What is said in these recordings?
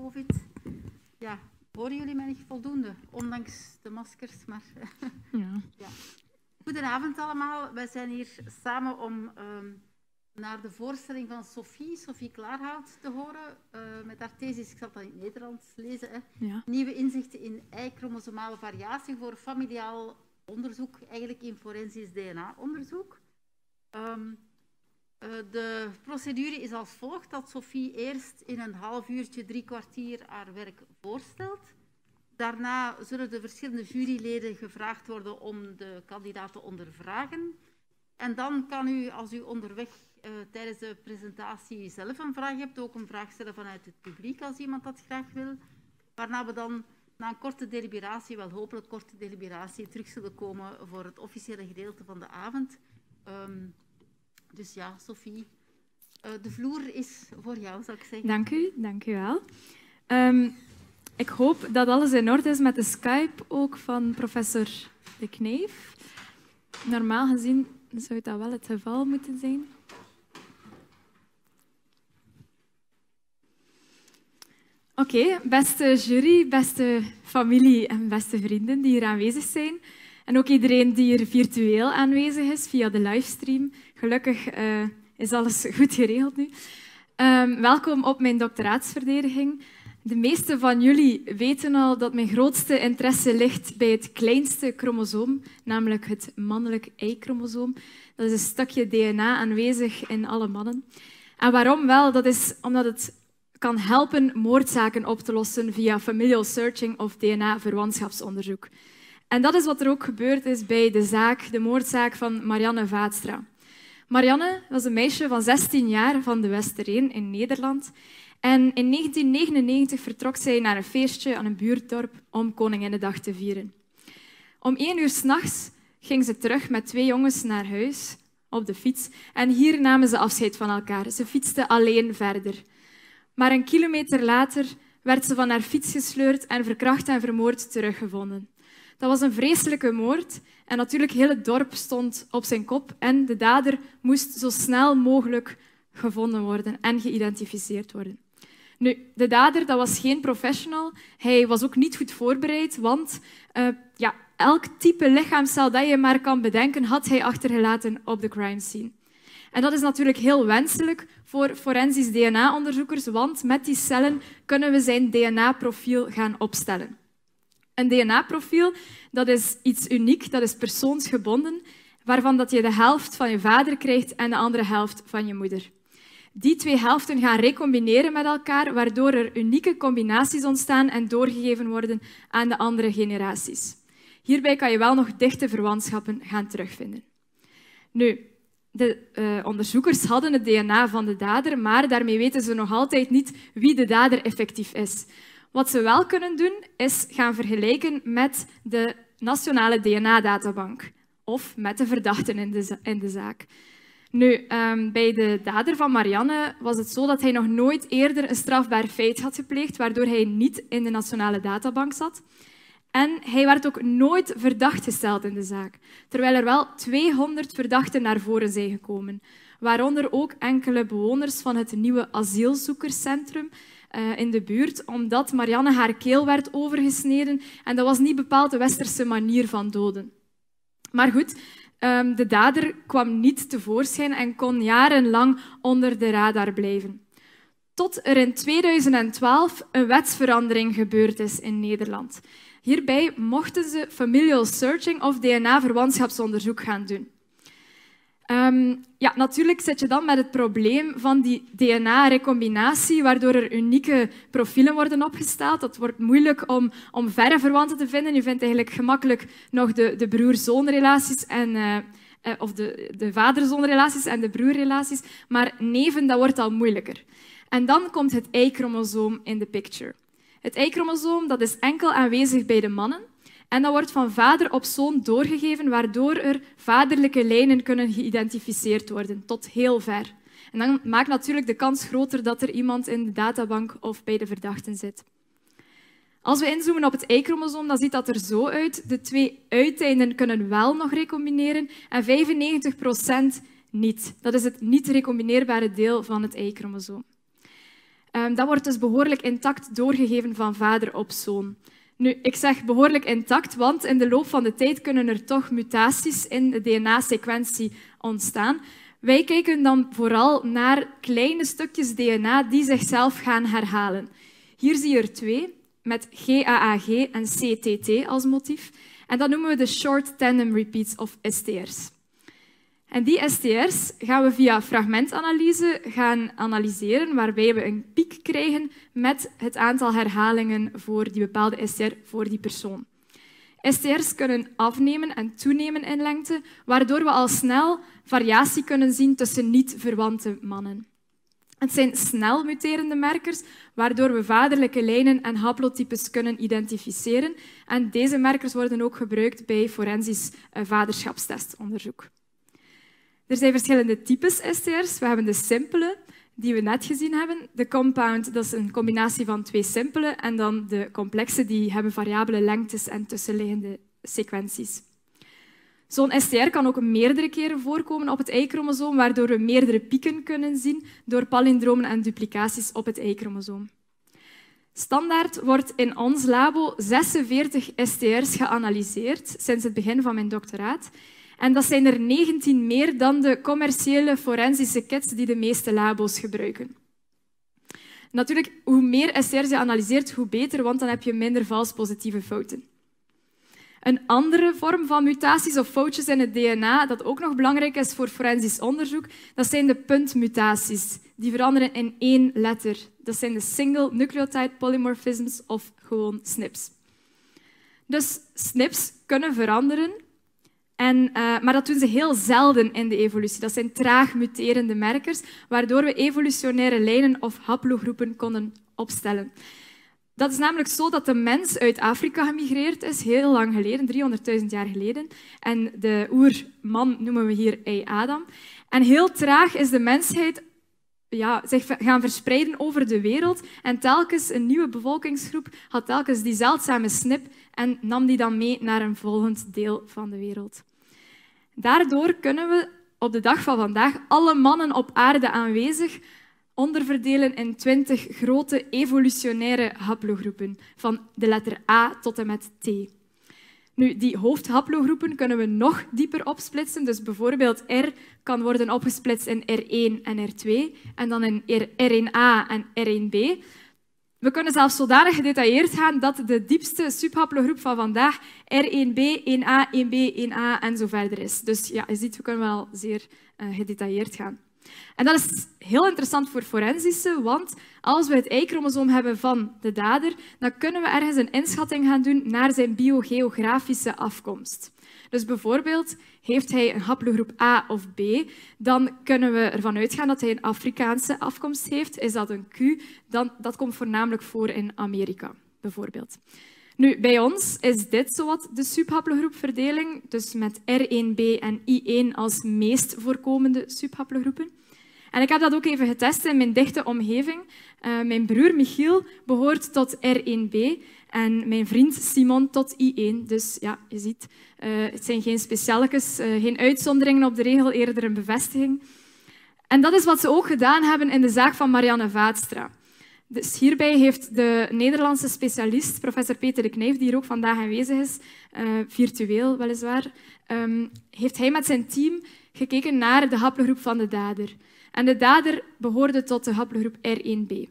COVID. Ja, horen jullie mij niet voldoende, ondanks de maskers. Maar, ja. ja. Goedenavond allemaal. Wij zijn hier samen om um, naar de voorstelling van Sophie, Sophie Klaarhout, te horen. Uh, met haar thesis, ik zal dat in het Nederlands lezen. Hè. Ja. Nieuwe inzichten in Y-chromosomale variatie voor familiaal onderzoek, eigenlijk in forensisch DNA-onderzoek. Um, uh, de procedure is als volgt, dat Sophie eerst in een half uurtje, drie kwartier haar werk voorstelt. Daarna zullen de verschillende juryleden gevraagd worden om de kandidaat te ondervragen. En dan kan u, als u onderweg uh, tijdens de presentatie zelf een vraag hebt, ook een vraag stellen vanuit het publiek als iemand dat graag wil. Waarna we dan na een korte deliberatie, wel hopelijk korte deliberatie, terug zullen komen voor het officiële gedeelte van de avond. Um, dus ja, Sophie, uh, de vloer is voor jou, zou ik zeggen. Dank u, dank u wel. Um, ik hoop dat alles in orde is met de Skype ook van professor De Kneef. Normaal gezien zou dat wel het geval moeten zijn. Oké, beste jury, beste familie en beste vrienden die hier aanwezig zijn. En ook iedereen die hier virtueel aanwezig is via de livestream. Gelukkig uh, is alles goed geregeld nu. Um, welkom op mijn doctoraatsverdediging. De meeste van jullie weten al dat mijn grootste interesse ligt bij het kleinste chromosoom, namelijk het mannelijk Y-chromosoom. Dat is een stukje DNA aanwezig in alle mannen. En waarom wel? Dat is omdat het kan helpen moordzaken op te lossen via familial searching of DNA-verwantschapsonderzoek. En dat is wat er ook gebeurd is bij de zaak, de moordzaak van Marianne Vaatstra. Marianne was een meisje van 16 jaar van de Westereen in Nederland. En in 1999 vertrok zij naar een feestje aan een buurtdorp om Koninginnedag te vieren. Om één uur s'nachts ging ze terug met twee jongens naar huis op de fiets. En hier namen ze afscheid van elkaar. Ze fietsten alleen verder. Maar een kilometer later werd ze van haar fiets gesleurd en verkracht en vermoord teruggevonden. Dat was een vreselijke moord en natuurlijk heel het dorp stond op zijn kop en de dader moest zo snel mogelijk gevonden worden en geïdentificeerd worden. Nu, de dader dat was geen professional. Hij was ook niet goed voorbereid, want uh, ja, elk type lichaamcel dat je maar kan bedenken, had hij achtergelaten op de crime scene. En dat is natuurlijk heel wenselijk voor forensisch DNA-onderzoekers, want met die cellen kunnen we zijn DNA-profiel gaan opstellen. Een DNA-profiel dat is iets uniek, dat is persoonsgebonden, waarvan dat je de helft van je vader krijgt en de andere helft van je moeder. Die twee helften gaan recombineren met elkaar, waardoor er unieke combinaties ontstaan en doorgegeven worden aan de andere generaties. Hierbij kan je wel nog dichte verwantschappen gaan terugvinden. Nu, de uh, onderzoekers hadden het DNA van de dader, maar daarmee weten ze nog altijd niet wie de dader effectief is. Wat ze wel kunnen doen, is gaan vergelijken met de nationale DNA-databank of met de verdachten in de, in de zaak. Nu, um, bij de dader van Marianne was het zo dat hij nog nooit eerder een strafbaar feit had gepleegd, waardoor hij niet in de nationale databank zat. En hij werd ook nooit verdacht gesteld in de zaak, terwijl er wel 200 verdachten naar voren zijn gekomen, waaronder ook enkele bewoners van het nieuwe asielzoekerscentrum uh, in de buurt, omdat Marianne haar keel werd overgesneden en dat was niet bepaald de westerse manier van doden. Maar goed, um, de dader kwam niet tevoorschijn en kon jarenlang onder de radar blijven. Tot er in 2012 een wetsverandering gebeurd is in Nederland. Hierbij mochten ze familial searching of DNA-verwantschapsonderzoek gaan doen. Um, ja, natuurlijk zit je dan met het probleem van die DNA-recombinatie, waardoor er unieke profielen worden opgesteld. Dat wordt moeilijk om, om verre verwanten te vinden. Je vindt eigenlijk gemakkelijk nog de, de broer-zoonrelaties en... Uh, of de, de vader-zoonrelaties en de broerrelaties, maar neven, dat wordt al moeilijker. En dan komt het Y-chromosoom in de picture. Het Y-chromosoom dat is enkel aanwezig bij de mannen en dat wordt van vader op zoon doorgegeven, waardoor er vaderlijke lijnen kunnen geïdentificeerd worden, tot heel ver. En dan maakt natuurlijk de kans groter dat er iemand in de databank of bij de verdachten zit. Als we inzoomen op het Y-chromosoom, dan ziet dat er zo uit. De twee uiteinden kunnen wel nog recombineren en 95% niet. Dat is het niet recombineerbare deel van het Y-chromosoom. Um, dat wordt dus behoorlijk intact doorgegeven van vader op zoon. Nu, ik zeg behoorlijk intact, want in de loop van de tijd kunnen er toch mutaties in de DNA-sequentie ontstaan. Wij kijken dan vooral naar kleine stukjes DNA die zichzelf gaan herhalen. Hier zie je er twee, met GAAG en CTT als motief. En dat noemen we de Short Tandem Repeats of STR's. En die STR's gaan we via fragmentanalyse gaan analyseren, waarbij we een piek krijgen met het aantal herhalingen voor die bepaalde STR voor die persoon. STR's kunnen afnemen en toenemen in lengte, waardoor we al snel variatie kunnen zien tussen niet-verwante mannen. Het zijn snel muterende merkers, waardoor we vaderlijke lijnen en haplotypes kunnen identificeren. En deze merkers worden ook gebruikt bij forensisch eh, vaderschapstestonderzoek. Er zijn verschillende types STR's. We hebben de simpele, die we net gezien hebben. De compound, dat is een combinatie van twee simpele. En dan de complexe, die hebben variabele lengtes en tussenliggende sequenties. Zo'n STR kan ook meerdere keren voorkomen op het Y-chromosoom, waardoor we meerdere pieken kunnen zien door palindromen en duplicaties op het Y-chromosoom. Standaard wordt in ons labo 46 STR's geanalyseerd sinds het begin van mijn doctoraat. En dat zijn er 19 meer dan de commerciële forensische kits die de meeste labo's gebruiken. Natuurlijk, hoe meer STR's je analyseert, hoe beter, want dan heb je minder vals positieve fouten. Een andere vorm van mutaties of foutjes in het DNA, dat ook nog belangrijk is voor forensisch onderzoek, dat zijn de puntmutaties. Die veranderen in één letter. Dat zijn de single nucleotide polymorphisms of gewoon SNPs. Dus SNPs kunnen veranderen en, uh, maar dat doen ze heel zelden in de evolutie. Dat zijn traag muterende merkers, waardoor we evolutionaire lijnen of haplogroepen konden opstellen. Dat is namelijk zo dat de mens uit Afrika gemigreerd is, heel lang geleden, 300.000 jaar geleden. En de oerman noemen we hier Adam. En heel traag is de mensheid ja, zich gaan verspreiden over de wereld. En telkens een nieuwe bevolkingsgroep had telkens die zeldzame snip en nam die dan mee naar een volgend deel van de wereld. Daardoor kunnen we op de dag van vandaag alle mannen op aarde aanwezig onderverdelen in twintig grote evolutionaire haplogroepen, van de letter A tot en met T. Nu, die hoofdhaplogroepen kunnen we nog dieper opsplitsen. Dus bijvoorbeeld R kan worden opgesplitst in R1 en R2 en dan in R1A en R1B. We kunnen zelfs zodanig gedetailleerd gaan dat de diepste subhaplogroep van vandaag R1b, 1a, 1b, 1a en zo verder is. Dus ja, je ziet, we kunnen wel zeer uh, gedetailleerd gaan. En dat is heel interessant voor forensische, want als we het Y-chromosoom hebben van de dader, dan kunnen we ergens een inschatting gaan doen naar zijn biogeografische afkomst. Dus bijvoorbeeld, heeft hij een haplogroep A of B, dan kunnen we ervan uitgaan dat hij een Afrikaanse afkomst heeft. Is dat een Q, dan, dat komt voornamelijk voor in Amerika, bijvoorbeeld. Nu, bij ons is dit zowat de subhaplogroepverdeling, dus met R1b en I1 als meest voorkomende subhaplogroepen. En ik heb dat ook even getest in mijn dichte omgeving. Uh, mijn broer Michiel behoort tot R1b en mijn vriend Simon tot I1. Dus ja, je ziet, uh, het zijn geen specialetjes, uh, geen uitzonderingen op de regel, eerder een bevestiging. En dat is wat ze ook gedaan hebben in de zaak van Marianne Vaatstra. Dus hierbij heeft de Nederlandse specialist, professor Peter de Knijf, die hier ook vandaag aanwezig is, uh, virtueel weliswaar, um, heeft hij met zijn team gekeken naar de haplogroep van de dader. En de dader behoorde tot de haplogroep R1b.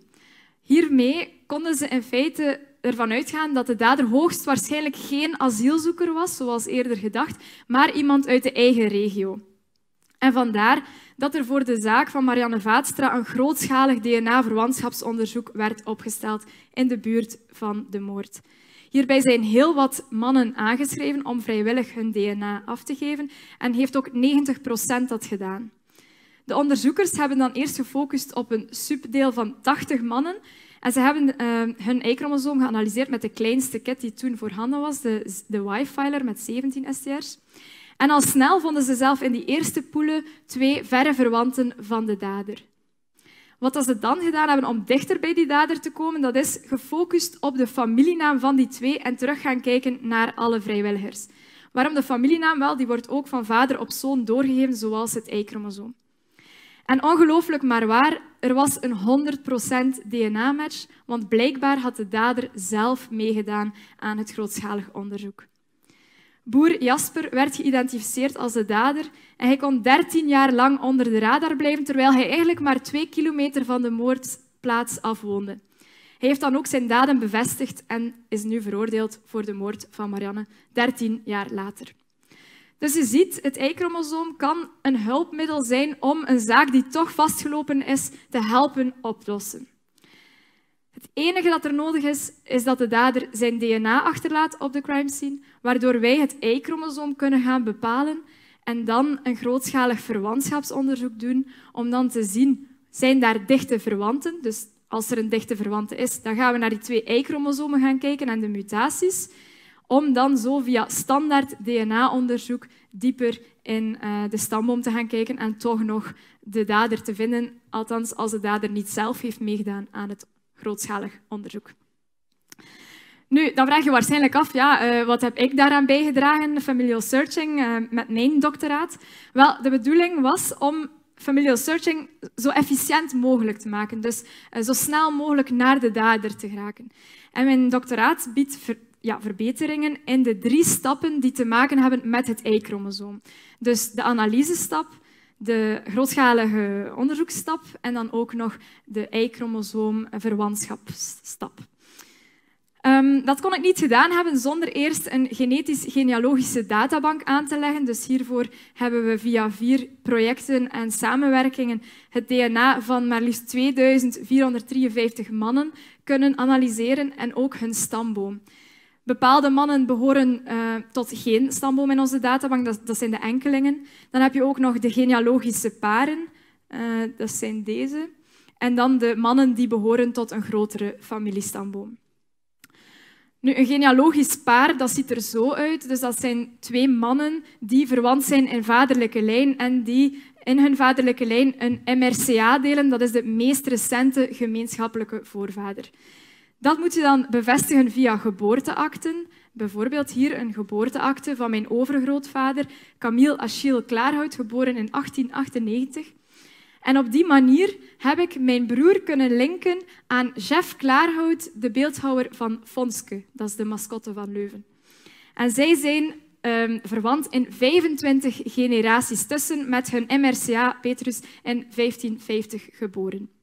Hiermee konden ze in feite ervan uitgaan dat de dader hoogstwaarschijnlijk geen asielzoeker was, zoals eerder gedacht, maar iemand uit de eigen regio. En vandaar dat er voor de zaak van Marianne Vaatstra een grootschalig DNA-verwantschapsonderzoek werd opgesteld in de buurt van de moord. Hierbij zijn heel wat mannen aangeschreven om vrijwillig hun DNA af te geven en heeft ook 90 procent dat gedaan. De onderzoekers hebben dan eerst gefocust op een subdeel van 80 mannen en ze hebben uh, hun Y-chromosoom geanalyseerd met de kleinste kit die toen voorhanden was, de, de Y-filer met 17 STR's. En al snel vonden ze zelf in die eerste poelen twee verre verwanten van de dader. Wat ze dan gedaan hebben om dichter bij die dader te komen, dat is gefocust op de familienaam van die twee en terug gaan kijken naar alle vrijwilligers. Waarom de familienaam? Wel, die wordt ook van vader op zoon doorgegeven, zoals het Y-chromosoom. En ongelooflijk maar waar, er was een 100% DNA-match, want blijkbaar had de dader zelf meegedaan aan het grootschalig onderzoek. Boer Jasper werd geïdentificeerd als de dader en hij kon 13 jaar lang onder de radar blijven, terwijl hij eigenlijk maar twee kilometer van de moordplaats afwoonde. Hij heeft dan ook zijn daden bevestigd en is nu veroordeeld voor de moord van Marianne, 13 jaar later. Dus je ziet, het Y-chromosoom kan een hulpmiddel zijn om een zaak die toch vastgelopen is te helpen oplossen. Het enige dat er nodig is, is dat de dader zijn DNA achterlaat op de crime scene, waardoor wij het Y-chromosoom kunnen gaan bepalen en dan een grootschalig verwantschapsonderzoek doen om dan te zien, zijn daar dichte verwanten? Dus als er een dichte verwante is, dan gaan we naar die twee Y-chromosomen gaan kijken en de mutaties om dan zo via standaard DNA-onderzoek dieper in uh, de stamboom te gaan kijken en toch nog de dader te vinden, althans als de dader niet zelf heeft meegedaan aan het grootschalig onderzoek. Nu, dan vraag je waarschijnlijk af, ja, uh, wat heb ik daaraan bijgedragen, familial searching, uh, met mijn doctoraat? Wel, de bedoeling was om familial searching zo efficiënt mogelijk te maken, dus zo snel mogelijk naar de dader te geraken. En mijn doctoraat biedt ja, verbeteringen in de drie stappen die te maken hebben met het Y-chromosoom. Dus de analysestap, de grootschalige onderzoeksstap en dan ook nog de Y-chromosoom-verwantschapsstap. Um, dat kon ik niet gedaan hebben zonder eerst een genetisch-genealogische databank aan te leggen. Dus hiervoor hebben we via vier projecten en samenwerkingen het DNA van maar liefst 2453 mannen kunnen analyseren en ook hun stamboom. Bepaalde mannen behoren uh, tot geen stamboom in onze databank, dat, zijn de enkelingen. Dan heb je ook nog de genealogische paren, uh, dat zijn deze. En dan de mannen die behoren tot een grotere familiestamboom. Nu, een genealogisch paar dat ziet er zo uit. Dus dat zijn twee mannen die verwant zijn in vaderlijke lijn en die in hun vaderlijke lijn een MRCA delen. Dat is de meest recente gemeenschappelijke voorvader. Dat moet je dan bevestigen via geboorteakten. Bijvoorbeeld hier een geboorteakte van mijn overgrootvader, Camille Achille Klaarhout, geboren in 1898. En op die manier heb ik mijn broer kunnen linken aan Jeff Klaarhout, de beeldhouwer van Fonske. Dat is de mascotte van Leuven. En zij zijn um, verwant in 25 generaties tussen met hun MRCA Petrus in 1550 geboren.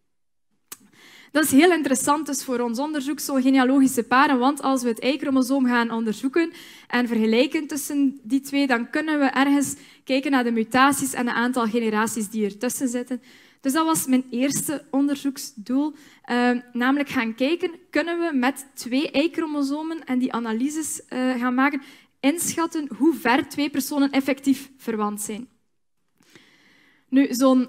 Dat is heel interessant dus voor ons onderzoek, zo'n genealogische paren, want als we het Y-chromosoom gaan onderzoeken en vergelijken tussen die twee, dan kunnen we ergens kijken naar de mutaties en het aantal generaties die ertussen zitten. Dus dat was mijn eerste onderzoeksdoel, uh, namelijk gaan kijken, kunnen we met twee Y-chromosomen en die analyses uh, gaan maken, inschatten hoe ver twee personen effectief verwant zijn. Nu, zo'n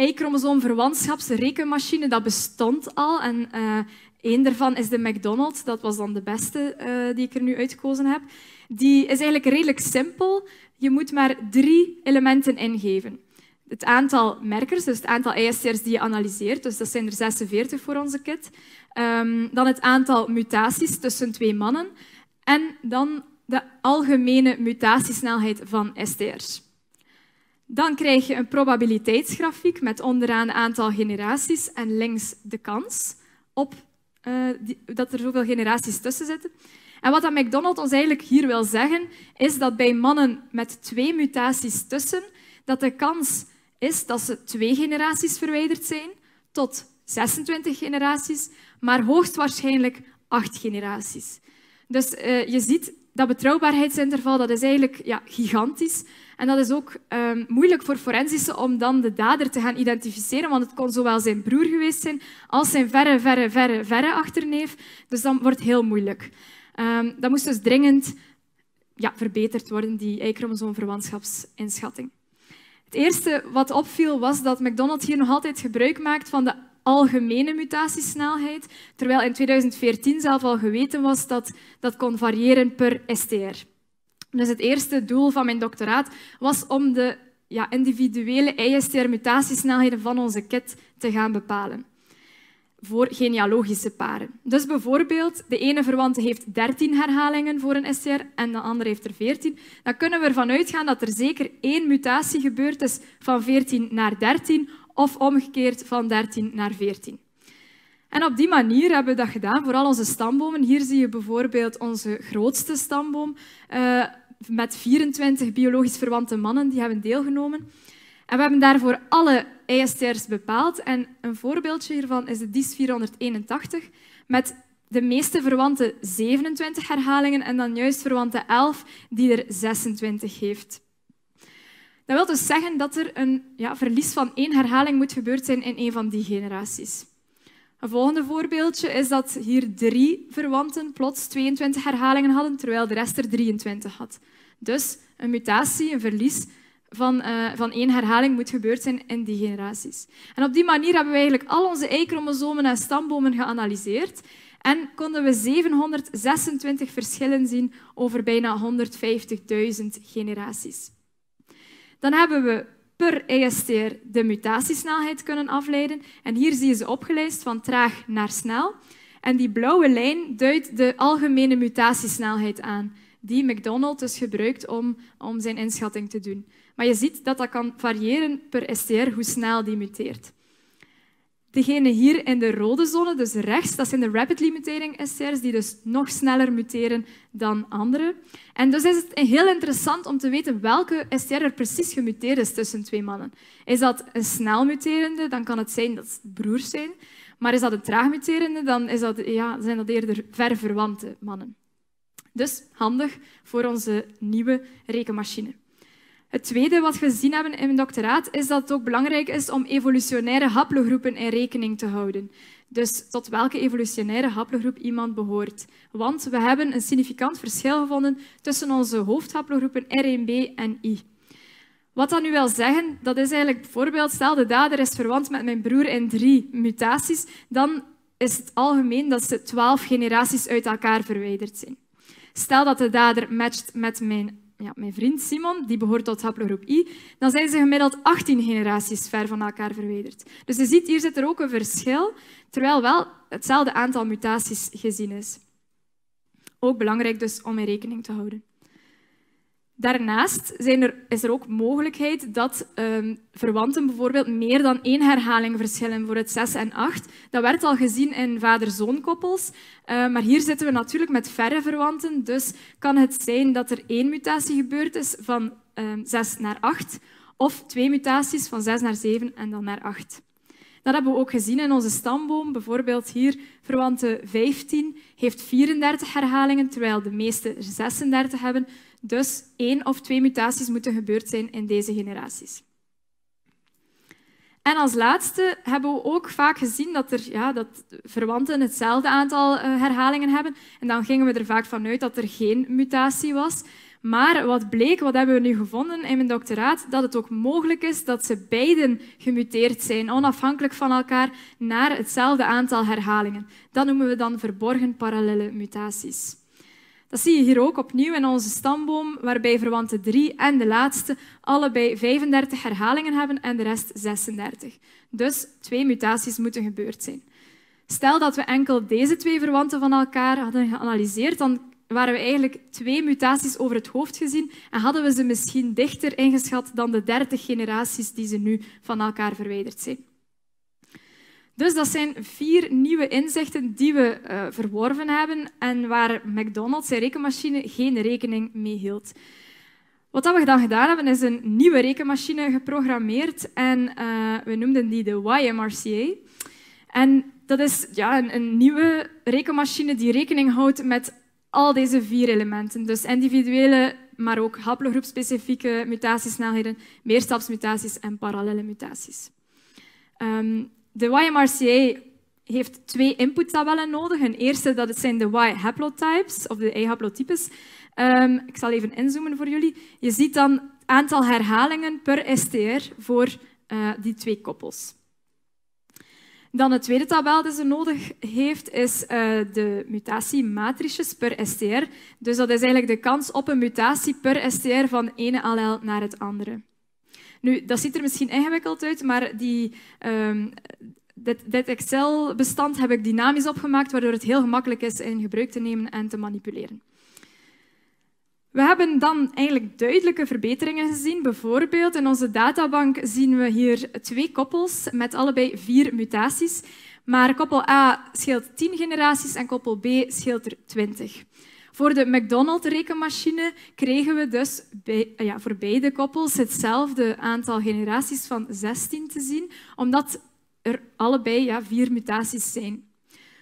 Y-chromosoomverwantschapsrekenmachine, dat bestond al. En uh, één daarvan is de McDonald's. Dat was dan de beste uh, die ik er nu uitgekozen heb. Die is eigenlijk redelijk simpel. Je moet maar drie elementen ingeven. Het aantal merkers, dus het aantal ISTR's die je analyseert, dus dat zijn er 46 voor onze kit. Um, dan het aantal mutaties tussen twee mannen. En dan de algemene mutatiesnelheid van STR's. Dan krijg je een probabiliteitsgrafiek met onderaan aantal generaties en links de kans op die, dat er zoveel generaties tussen zitten. En wat dat McDonald ons eigenlijk hier wil zeggen, is dat bij mannen met twee mutaties tussen, dat de kans is dat ze twee generaties verwijderd zijn, tot 26 generaties, maar hoogstwaarschijnlijk acht generaties. Dus uh, je ziet, dat betrouwbaarheidsinterval dat is eigenlijk ja, gigantisch. En dat is ook um, moeilijk voor forensische om dan de dader te gaan identificeren, want het kon zowel zijn broer geweest zijn als zijn verre, verre, verre, verre achterneef. Dus dan wordt heel moeilijk. Um, dat moest dus dringend ja, verbeterd worden, die Y-chromosoomverwantschapsinschatting. Het eerste wat opviel was dat McDonald hier nog altijd gebruik maakt van de algemene mutatiesnelheid, terwijl in 2014 zelf al geweten was dat dat kon variëren per STR. Dus het eerste doel van mijn doctoraat was om de ja, individuele ISTR-mutatiesnelheden van onze kit te gaan bepalen voor genealogische paren. Dus bijvoorbeeld, de ene verwante heeft 13 herhalingen voor een STR en de andere heeft er 14. Dan kunnen we ervan uitgaan dat er zeker één mutatie gebeurd is van 14 naar 13 of omgekeerd van 13 naar 14. En op die manier hebben we dat gedaan, vooral onze stambomen. Hier zie je bijvoorbeeld onze grootste stamboom uh, met 24 biologisch verwante mannen die hebben deelgenomen. En we hebben daarvoor alle ESTR's bepaald. En een voorbeeldje hiervan is de DIS 481 met de meeste verwante 27 herhalingen en dan juist verwante 11 die er 26 heeft. Dat wil dus zeggen dat er een ja, verlies van één herhaling moet gebeurd zijn in een van die generaties. Een volgende voorbeeldje is dat hier drie verwanten plots 22 herhalingen hadden, terwijl de rest er 23 had. Dus een mutatie, een verlies van, uh, van één herhaling moet gebeurd zijn in die generaties. En op die manier hebben we eigenlijk al onze Y-chromosomen en stambomen geanalyseerd en konden we 726 verschillen zien over bijna 150.000 generaties. Dan hebben we per ESTR de mutatiesnelheid kunnen afleiden. En hier zie je ze opgelijst van traag naar snel. En die blauwe lijn duidt de algemene mutatiesnelheid aan, die McDonald dus gebruikt om, om zijn inschatting te doen. Maar je ziet dat dat kan variëren per STR hoe snel die muteert. Degene hier in de rode zone, dus rechts, dat zijn de rapidly mutating STR's, die dus nog sneller muteren dan andere. En dus is het heel interessant om te weten welke STR er precies gemuteerd is tussen twee mannen. Is dat een snel muterende, dan kan het zijn dat het broers zijn. Maar is dat een traag muterende, dan is dat, ja, zijn dat eerder ver verwante mannen. Dus handig voor onze nieuwe rekenmachine. Het tweede wat we gezien hebben in mijn doctoraat is dat het ook belangrijk is om evolutionaire haplogroepen in rekening te houden. Dus tot welke evolutionaire haplogroep iemand behoort. Want we hebben een significant verschil gevonden tussen onze hoofdhaplogroepen R1b en I. Wat dat nu wil zeggen, dat is eigenlijk bijvoorbeeld, stel de dader is verwant met mijn broer in drie mutaties, dan is het algemeen dat ze twaalf generaties uit elkaar verwijderd zijn. Stel dat de dader matcht met mijn ja, mijn vriend Simon, die behoort tot haplogroep I, dan zijn ze gemiddeld 18 generaties ver van elkaar verwijderd. Dus je ziet, hier zit er ook een verschil, terwijl wel hetzelfde aantal mutaties gezien is. Ook belangrijk dus om in rekening te houden. Daarnaast zijn er, is er ook mogelijkheid dat um, verwanten bijvoorbeeld meer dan één herhaling verschillen voor het 6 en 8. Dat werd al gezien in vader-zoonkoppels, uh, maar hier zitten we natuurlijk met verre verwanten. Dus kan het zijn dat er één mutatie gebeurd is van um, 6 naar 8, of twee mutaties van 6 naar 7 en dan naar 8. Dat hebben we ook gezien in onze stamboom. Bijvoorbeeld hier, verwante 15 heeft 34 herhalingen, terwijl de meeste 36 hebben. Dus één of twee mutaties moeten gebeurd zijn in deze generaties. En als laatste hebben we ook vaak gezien dat, er, ja, dat verwanten hetzelfde aantal uh, herhalingen hebben. En dan gingen we er vaak vanuit dat er geen mutatie was. Maar wat bleek, wat hebben we nu gevonden in mijn doctoraat, dat het ook mogelijk is dat ze beiden gemuteerd zijn, onafhankelijk van elkaar, naar hetzelfde aantal herhalingen. Dat noemen we dan verborgen parallele mutaties. Dat zie je hier ook opnieuw in onze stamboom, waarbij verwante 3 en de laatste allebei 35 herhalingen hebben en de rest 36. Dus twee mutaties moeten gebeurd zijn. Stel dat we enkel deze twee verwanten van elkaar hadden geanalyseerd, dan waren we eigenlijk twee mutaties over het hoofd gezien en hadden we ze misschien dichter ingeschat dan de 30 generaties die ze nu van elkaar verwijderd zijn. Dus dat zijn vier nieuwe inzichten die we uh, verworven hebben en waar McDonald's zijn rekenmachine geen rekening mee hield. Wat we dan gedaan hebben, is een nieuwe rekenmachine geprogrammeerd en uh, we noemden die de YMRCA. En dat is ja, een, nieuwe rekenmachine die rekening houdt met al deze vier elementen. Dus individuele, maar ook haplogroepspecifieke mutatiesnelheden, meerstapsmutaties en parallele mutaties. Um, de YMRCA heeft twee inputtabellen nodig. Een eerste dat zijn de Y-haplotypes, of de E-haplotypes. Um, ik zal even inzoomen voor jullie. Je ziet dan het aantal herhalingen per STR voor uh, die twee koppels. Dan het tweede tabel dat ze nodig heeft, is uh, de mutatiematrices per STR. Dus dat is eigenlijk de kans op een mutatie per STR van ene allel naar het andere. Nu, dat ziet er misschien ingewikkeld uit, maar die, um, dit, dit Excel-bestand heb ik dynamisch opgemaakt, waardoor het heel gemakkelijk is in gebruik te nemen en te manipuleren. We hebben dan eigenlijk duidelijke verbeteringen gezien. Bijvoorbeeld in onze databank zien we hier twee koppels met allebei vier mutaties. Maar koppel A scheelt 10 generaties en koppel B scheelt er 20. Voor de McDonald's-rekenmachine kregen we dus bij, ja, voor beide koppels hetzelfde aantal generaties van 16 te zien, omdat er allebei ja, vier mutaties zijn.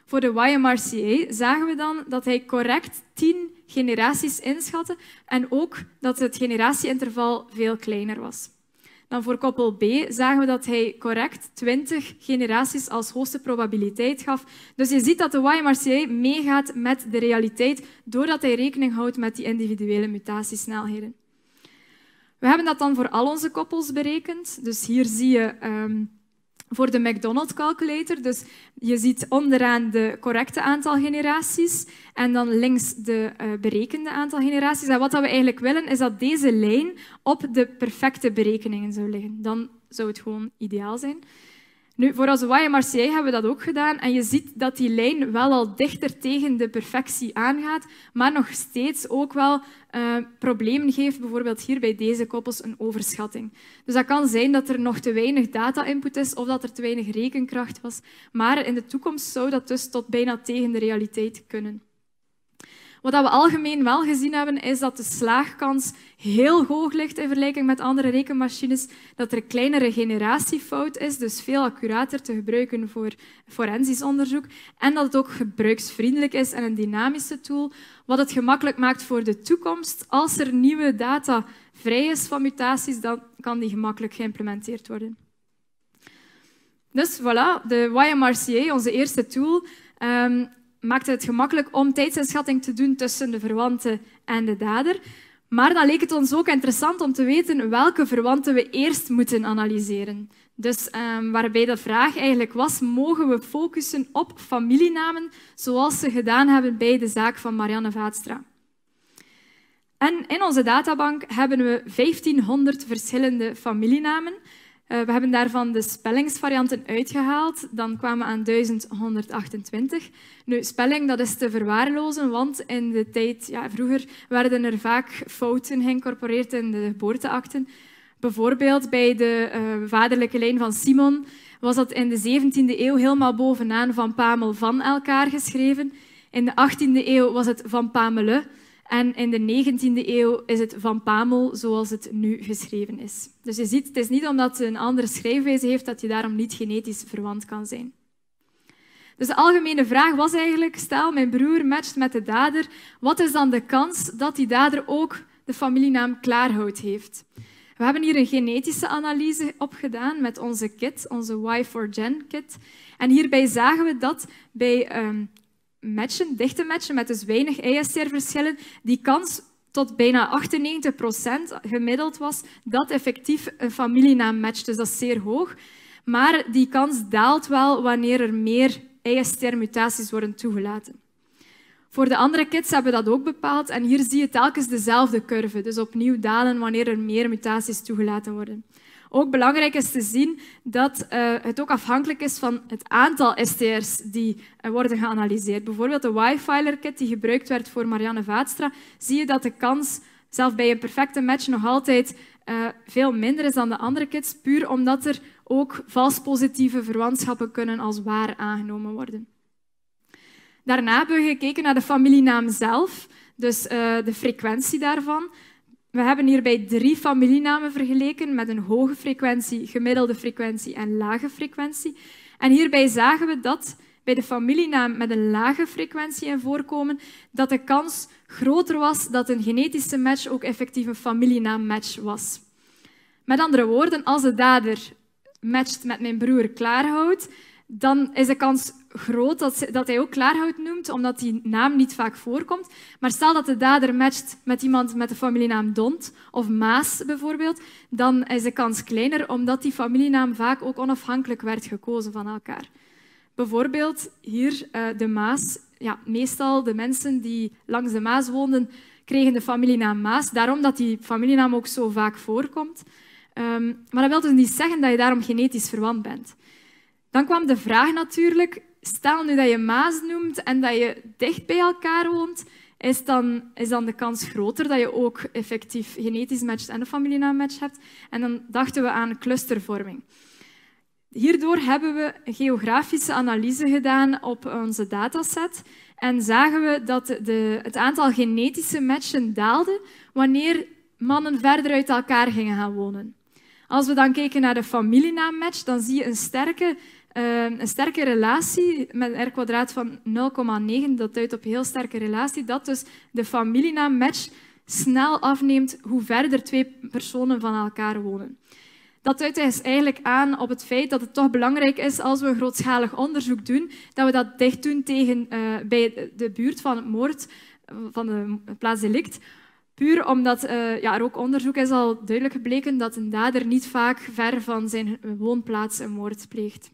Voor de YMRCA zagen we dan dat hij correct 10 generaties inschatte en ook dat het generatieinterval veel kleiner was. Dan voor koppel B zagen we dat hij correct 20 generaties als hoogste probabiliteit gaf. Dus je ziet dat de YMRCA meegaat met de realiteit doordat hij rekening houdt met die individuele mutatiesnelheden. We hebben dat dan voor al onze koppels berekend. Dus hier zie je um, voor de McDonald's calculator. Dus je ziet onderaan de correcte aantal generaties en dan links de uh, berekende aantal generaties. En wat we eigenlijk willen, is dat deze lijn op de perfecte berekeningen zou liggen. Dan zou het gewoon ideaal zijn. Nu, voor onze YMRCA hebben we dat ook gedaan en je ziet dat die lijn wel al dichter tegen de perfectie aangaat, maar nog steeds ook wel uh, problemen geeft, bijvoorbeeld hier bij deze koppels een overschatting. Dus dat kan zijn dat er nog te weinig data-input is of dat er te weinig rekenkracht was, maar in de toekomst zou dat dus tot bijna tegen de realiteit kunnen. Wat we algemeen wel gezien hebben, is dat de slaagkans heel hoog ligt in vergelijking met andere rekenmachines, dat er kleinere generatiefout is, dus veel accurater te gebruiken voor forensisch onderzoek, en dat het ook gebruiksvriendelijk is en een dynamische tool, wat het gemakkelijk maakt voor de toekomst. Als er nieuwe data vrij is van mutaties, dan kan die gemakkelijk geïmplementeerd worden. Dus voilà, de YMRCA, onze eerste tool, ehm, maakte het gemakkelijk om tijdsinschatting te doen tussen de verwante en de dader. Maar dan leek het ons ook interessant om te weten welke verwanten we eerst moeten analyseren. Dus um, waarbij de vraag eigenlijk was, mogen we focussen op familienamen zoals ze gedaan hebben bij de zaak van Marianne Vaatstra? En in onze databank hebben we 1500 verschillende familienamen. Uh, we hebben daarvan de spellingsvarianten uitgehaald. Dan kwamen we aan 1128. Nu, spelling dat is te verwaarlozen, want in de tijd ja, vroeger werden er vaak fouten geïncorporeerd in de geboorteakten. Bijvoorbeeld bij de uh, vaderlijke lijn van Simon was dat in de 17e eeuw helemaal bovenaan van Pamel van elkaar geschreven. In de 18e eeuw was het van Pamele. En in de 19e eeuw is het van Pamel zoals het nu geschreven is. Dus je ziet, het is niet omdat het een andere schrijfwijze heeft dat je daarom niet genetisch verwant kan zijn. Dus de algemene vraag was eigenlijk, stel mijn broer matcht met de dader, wat is dan de kans dat die dader ook de familienaam Klaarhout heeft? We hebben hier een genetische analyse opgedaan met onze kit, onze Y4Gen kit. En hierbij zagen we dat bij um, matchen, dichte matchen met dus weinig ISR-verschillen, die kans tot bijna 98% gemiddeld was dat effectief een familienaam matcht. Dus dat is zeer hoog. Maar die kans daalt wel wanneer er meer ISR-mutaties worden toegelaten. Voor de andere kits hebben we dat ook bepaald. En hier zie je telkens dezelfde curve. Dus opnieuw dalen wanneer er meer mutaties toegelaten worden. Ook belangrijk is te zien dat uh, het ook afhankelijk is van het aantal STR's die uh, worden geanalyseerd. Bijvoorbeeld de Y-filer-kit die gebruikt werd voor Marianne Vaatstra, zie je dat de kans, zelfs bij een perfecte match, nog altijd uh, veel minder is dan de andere kits, puur omdat er ook vals positieve verwantschappen kunnen als waar aangenomen worden. Daarna hebben we gekeken naar de familienaam zelf, dus de frequentie daarvan. We hebben hierbij drie familienamen vergeleken met een hoge frequentie, gemiddelde frequentie en lage frequentie. En hierbij zagen we dat bij de familienaam met een lage frequentie in voorkomen, dat de kans groter was dat een genetische match ook effectief een familienaam-match was. Met andere woorden, als de dader matcht met mijn broer Klaarhout, dan is de kans groot dat, dat hij ook Klaarhout noemt, omdat die naam niet vaak voorkomt. Maar stel dat de dader matcht met iemand met de familienaam Dont of Maas bijvoorbeeld, dan is de kans kleiner, omdat die familienaam vaak ook onafhankelijk werd gekozen van elkaar. Bijvoorbeeld hier uh, de Maas. Ja, meestal de mensen die langs de Maas woonden, kregen de familienaam Maas, daarom dat die familienaam ook zo vaak voorkomt. Um, maar dat wil dus niet zeggen dat je daarom genetisch verwant bent. Dan kwam de vraag natuurlijk, stel nu dat je Maas noemt en dat je dicht bij elkaar woont, is dan, is dan de kans groter dat je ook effectief genetisch matcht en een familienaammatch hebt. En dan dachten we aan clustervorming. Hierdoor hebben we een geografische analyse gedaan op onze dataset en zagen we dat de, het aantal genetische matchen daalde wanneer mannen verder uit elkaar gingen gaan wonen. Als we dan keken naar de familienaammatch, dan zie je een sterke, uh, een sterke relatie met een R-kwadraat van 0,9. Dat duidt op een heel sterke relatie. Dat dus de familienaammatch snel afneemt hoe verder twee personen van elkaar wonen. Dat duidt dus eigenlijk aan op het feit dat het toch belangrijk is als we een grootschalig onderzoek doen, dat we dat dicht doen tegen, uh, bij de buurt van het moord, van de plaats delict, Puur omdat uh, ja, er ook onderzoek is al duidelijk gebleken dat een dader niet vaak ver van zijn woonplaats een moord pleegt.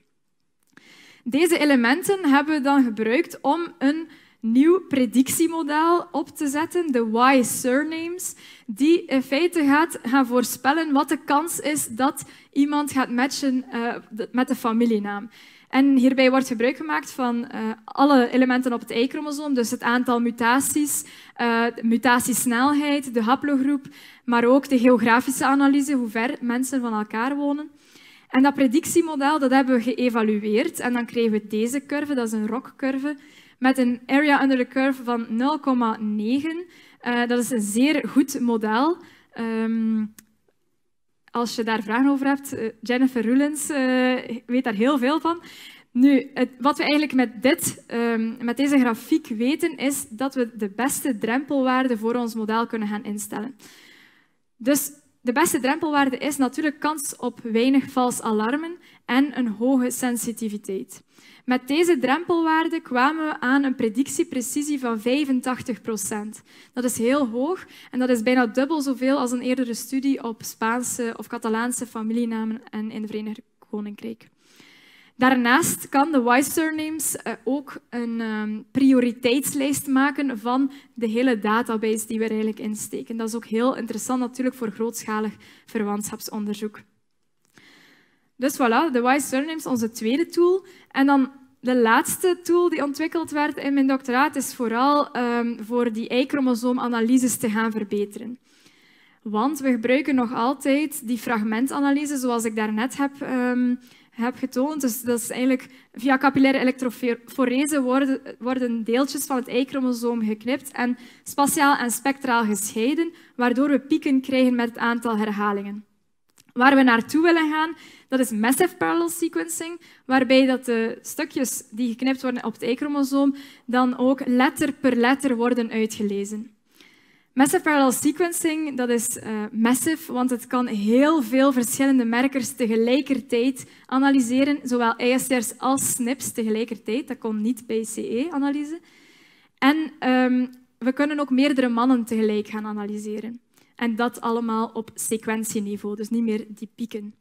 Deze elementen hebben we dan gebruikt om een nieuw predictiemodel op te zetten, de Y-surnames, die in feite gaat gaan voorspellen wat de kans is dat iemand gaat matchen uh, met de familienaam. En hierbij wordt gebruik gemaakt van uh, alle elementen op het Y-chromosoom, dus het aantal mutaties, uh, de mutatiesnelheid, de haplogroep, maar ook de geografische analyse, hoe ver mensen van elkaar wonen. En dat predictiemodel dat hebben we geëvalueerd en dan kregen we deze curve, dat is een ROC-curve, met een area under the curve van 0,9. Uh, dat is een zeer goed model. Um, als je daar vragen over hebt, uh, Jennifer Rulens uh, weet daar heel veel van. Nu, het, wat we eigenlijk met, dit, um, met deze grafiek weten, is dat we de beste drempelwaarde voor ons model kunnen gaan instellen. Dus de beste drempelwaarde is natuurlijk kans op weinig vals alarmen en een hoge sensitiviteit. Met deze drempelwaarde kwamen we aan een predictieprecisie van 85 procent. Dat is heel hoog en dat is bijna dubbel zoveel als een eerdere studie op Spaanse of Catalaanse familienamen en in het Verenigd Koninkrijk. Daarnaast kan de Y-surnames eh, ook een ehm, prioriteitslijst maken van de hele database die we eigenlijk insteken. Dat is ook heel interessant natuurlijk voor grootschalig verwantschapsonderzoek. Dus voilà, de Wise Surnames, onze tweede tool. En dan de laatste tool die ontwikkeld werd in mijn doctoraat is vooral um, voor die Y-chromosoomanalyses te gaan verbeteren. Want we gebruiken nog altijd die fragmentanalyse, zoals ik daarnet heb, um, heb getoond. Dus dat is eigenlijk via capillaire elektroforese worden, worden deeltjes van het Y-chromosoom geknipt en spatiaal en spectraal gescheiden, waardoor we pieken krijgen met het aantal herhalingen. Waar we naartoe willen gaan, dat is massive parallel sequencing, waarbij dat de stukjes die geknipt worden op het Y-chromosoom dan ook letter per letter worden uitgelezen. Massive parallel sequencing dat is uh, massive, want het kan heel veel verschillende markers tegelijkertijd analyseren, zowel ISR's als SNPs tegelijkertijd. Dat kon niet bij CE-analyse. En um, we kunnen ook meerdere mannen tegelijk gaan analyseren. En dat allemaal op sequentieniveau, dus niet meer die pieken.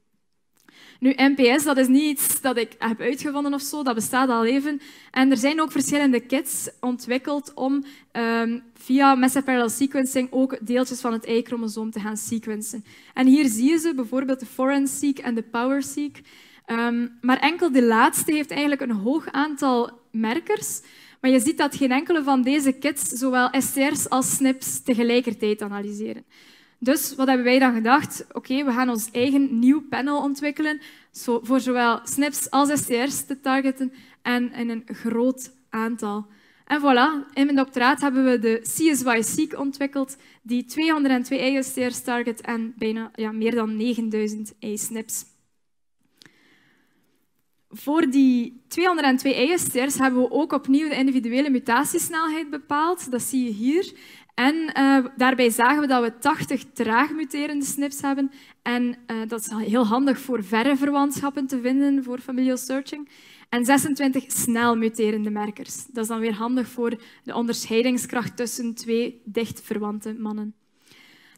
Nu, NPS, dat is niet iets dat ik heb uitgevonden of zo, dat bestaat al even. En er zijn ook verschillende kits ontwikkeld om um, via massive parallel sequencing ook deeltjes van het Y-chromosoom te gaan sequencen. En hier zie je ze, bijvoorbeeld de Forenseq en de PowerSeq. Um, maar enkel de laatste heeft eigenlijk een hoog aantal merkers. Maar je ziet dat geen enkele van deze kits zowel STR's als SNP's tegelijkertijd analyseren. Dus wat hebben wij dan gedacht? Oké, we gaan ons eigen nieuw panel ontwikkelen voor zowel SNPs als STR's te targeten en in een groot aantal. En voilà, in mijn doctoraat hebben we de CSY-seq ontwikkeld, die 202 eigen STR's target en bijna ja, meer dan 9000 SNPs. Voor die 202 eigen STR's hebben we ook opnieuw de individuele mutatiesnelheid bepaald. Dat zie je hier. En uh, daarbij zagen we dat we 80 traag muterende SNPs hebben. En uh, dat is heel handig voor verre verwantschappen te vinden voor familial searching. En 26 snel muterende merkers. Dat is dan weer handig voor de onderscheidingskracht tussen twee dicht verwante mannen.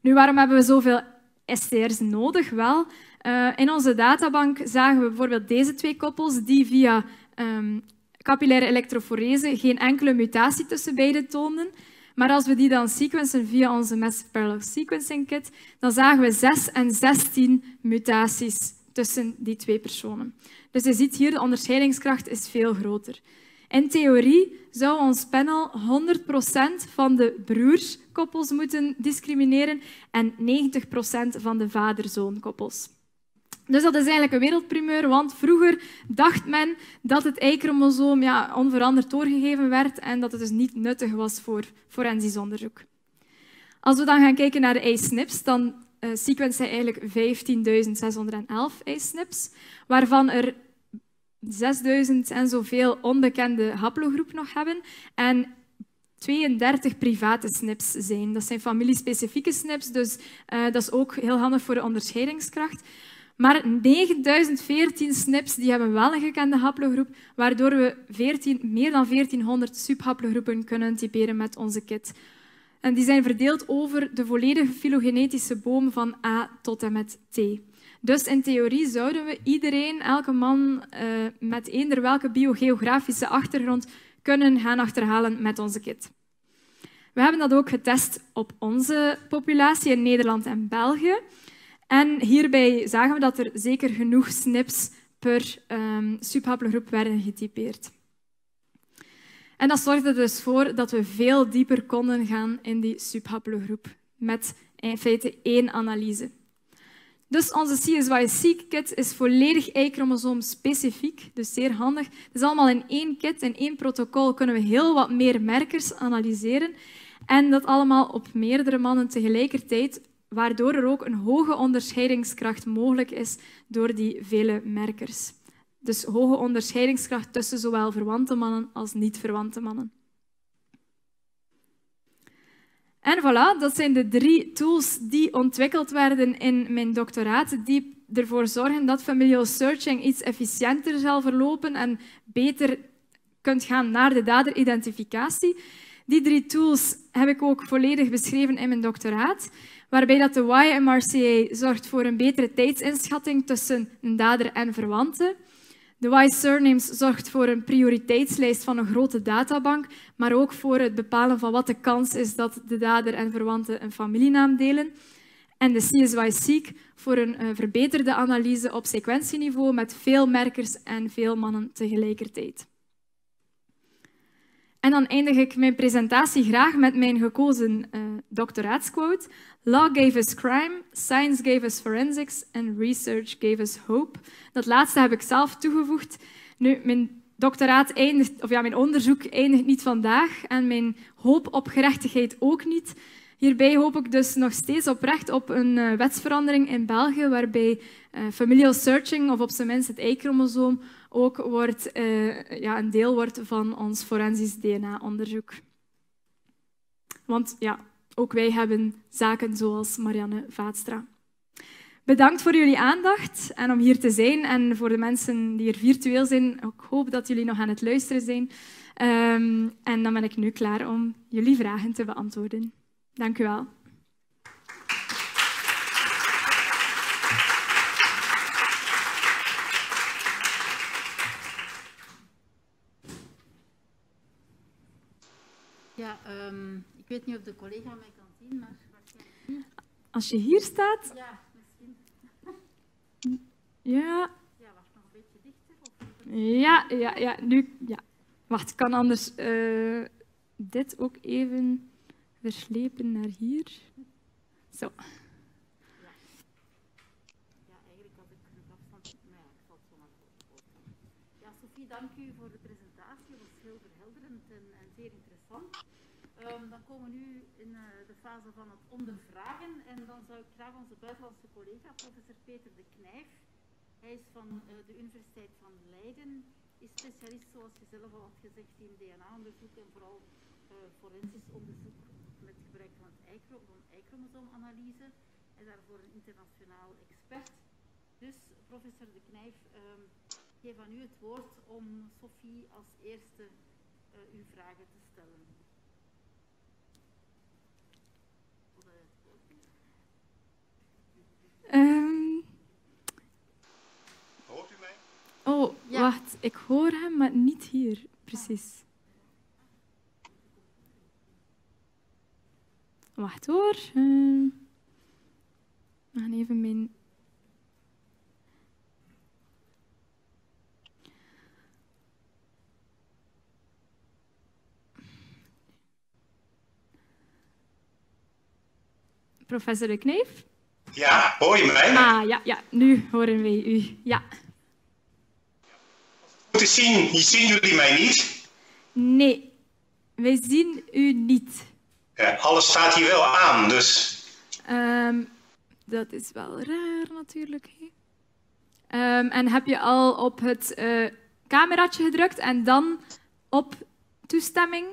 Nu, waarom hebben we zoveel STR's nodig? Wel, uh, in onze databank zagen we bijvoorbeeld deze twee koppels die via um, capillaire elektroforese geen enkele mutatie tussen beiden toonden. Maar als we die dan sequencen via onze Massive Parallel Sequencing Kit, dan zagen we 6 en 16 mutaties tussen die twee personen. Dus je ziet hier, de onderscheidingskracht is veel groter. In theorie zou ons panel 100% van de broerskoppels moeten discrimineren en 90% van de vader-zoonkoppels. Dus dat is eigenlijk een wereldprimeur, want vroeger dacht men dat het Y-chromosoom ja, onveranderd doorgegeven werd en dat het dus niet nuttig was voor forensisch onderzoek. Als we dan gaan kijken naar de A-SNPs, dan uh, sequence hij eigenlijk 15.611 A-SNPs, waarvan er 6000 en zoveel onbekende haplogroep nog hebben en 32 private SNPs zijn. Dat zijn familiespecifieke SNPs, dus uh, dat is ook heel handig voor de onderscheidingskracht. Maar 9014 SNPs die hebben wel een gekende haplogroep, waardoor we 14, meer dan 1400 subhaplogroepen kunnen typeren met onze kit. En die zijn verdeeld over de volledige filogenetische boom van A tot en met T. Dus in theorie zouden we iedereen, elke man uh, met eender welke biogeografische achtergrond kunnen gaan achterhalen met onze kit. We hebben dat ook getest op onze populatie in Nederland en België. En hierbij zagen we dat er zeker genoeg SNPs per um, subhaplogroep werden getypeerd. En dat zorgde dus voor dat we veel dieper konden gaan in die subhaplogroep met in feite één analyse. Dus onze CSY-Seq-kit is volledig Y-chromosoom specifiek, dus zeer handig. Het is allemaal in één kit, in één protocol kunnen we heel wat meer merkers analyseren en dat allemaal op meerdere mannen tegelijkertijd, waardoor er ook een hoge onderscheidingskracht mogelijk is door die vele merkers. Dus hoge onderscheidingskracht tussen zowel verwante mannen als niet-verwante mannen. En voilà, dat zijn de drie tools die ontwikkeld werden in mijn doctoraat, die ervoor zorgen dat familial searching iets efficiënter zal verlopen en beter kunt gaan naar de daderidentificatie. Die drie tools heb ik ook volledig beschreven in mijn doctoraat, waarbij dat de YMRCA zorgt voor een betere tijdsinschatting tussen een dader en verwanten. De WISE Surnames zorgt voor een prioriteitslijst van een grote databank, maar ook voor het bepalen van wat de kans is dat de dader en verwanten een familienaam delen. En de CSY-Seq voor een uh, verbeterde analyse op sequentieniveau met veel merkers en veel mannen tegelijkertijd. En dan eindig ik mijn presentatie graag met mijn gekozen uh, doctoraatsquote. Law gave us crime, science gave us forensics and research gave us hope. Dat laatste heb ik zelf toegevoegd. Nu, mijn doctoraat eindigt, of ja, mijn onderzoek eindigt niet vandaag en mijn hoop op gerechtigheid ook niet. Hierbij hoop ik dus nog steeds oprecht op een uh, wetsverandering in België waarbij uh, familial searching, of op zijn minst het Y-chromosoom, ook wordt, uh, ja, een deel wordt van ons forensisch DNA-onderzoek. Want ja, ook wij hebben zaken zoals Marianne Vaatstra. Bedankt voor jullie aandacht en om hier te zijn. En voor de mensen die er virtueel zijn, ik hoop dat jullie nog aan het luisteren zijn. Um, en dan ben ik nu klaar om jullie vragen te beantwoorden. Dank u wel. Ja, um, ik weet niet of de collega mij kan zien, maar waarschijnlijk Als je hier staat... Ja, misschien. Ja. Ja, wacht nog een beetje dichter. Of... Ja, ja, ja, nu... Ja. Wacht, ik kan anders uh, dit ook even verslepen naar hier. Zo. Ja, ja eigenlijk had ik genoeg afstand. Maar ja, ik zal het zo maar Ja, Sophie, dank u voor de presentatie. Dat was heel verhelderend en, en zeer interessant. Um, dan komen nu in uh, de fase van het ondervragen. En dan zou ik graag onze buitenlandse collega, professor Peter de Knijf, hij is van uh, de Universiteit van Leiden, is specialist, zoals je zelf al had gezegd, in DNA-onderzoek en vooral uh, forensisch onderzoek met gebruik van Y-chromosoomanalyse. Hij is daarvoor een internationaal expert. Dus, professor de Knijf, um, geef aan u het woord om Sophie als eerste uw vragen te stellen. Wacht, ik hoor hem, maar niet hier, precies. Wacht hoor. Uh, we gaan even mijn... Professor De Kneef? Ja, hoor je mij? Ah, ja, ja, nu horen wij u. Ja. Moeten zien, zien jullie mij niet? Nee, wij zien u niet. Ja, alles staat hier wel aan, dus... Ehm, dat is wel raar natuurlijk. Ehm, en heb je al op het eh cameraatje gedrukt en dan op toestemming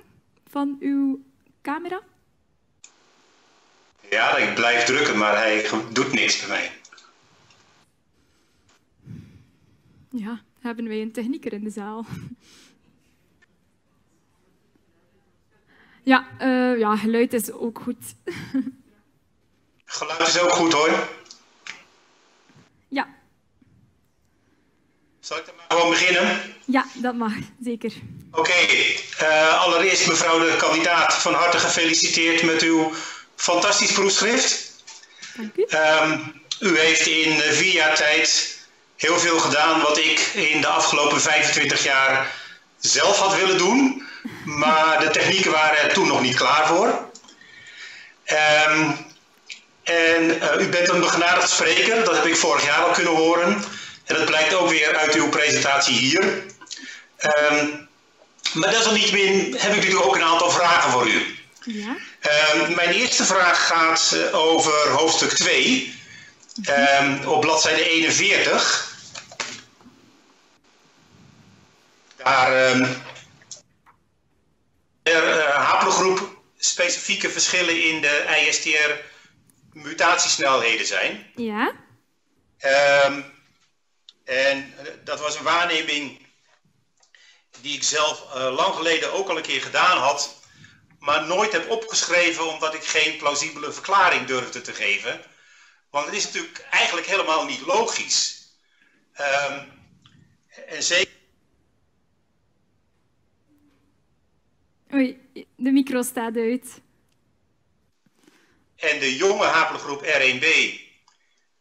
van uw camera? Ja, ik blijf drukken, maar hij doet niks bij mij. Ja, hebben wij een technieker in de zaal. Ja, eh, ja geluid is ook goed. Geluid is ook goed hoor. Ja, Zal ik dan maar gewoon beginnen? ja dat mag, zeker. Oké, eh, allereerst mevrouw de kandidaat, van harte gefeliciteerd met uw fantastisch proefschrift. Dank u. Ehm, u heeft in vier jaar tijd heel veel gedaan wat ik in de afgelopen 25 jaar zelf had willen doen. Maar de technieken waren er toen nog niet klaar voor. Ehm, en eh, u bent een begenadigd spreker, dat heb ik vorig jaar al kunnen horen. En dat blijkt ook weer uit uw presentatie hier. Ehm, maar desalniettemin heb ik natuurlijk ook een aantal vragen voor u. Ja, Ehm, mijn eerste vraag gaat eh, over hoofdstuk 2, ehm, op bladzijde 41. Daar ehm, er eh, haplogroep specifieke verschillen in de ISTR mutatiesnelheden zijn. ja, Ehm, en eh, dat was een waarneming die ik zelf eh, lang geleden ook al een keer gedaan had, maar nooit heb opgeschreven omdat ik geen plausibele verklaring durfde te geven. Want het is natuurlijk eigenlijk helemaal niet logisch. Ehm, en zeker. Oei, de micro staat uit. En de jonge haplogroep R1b,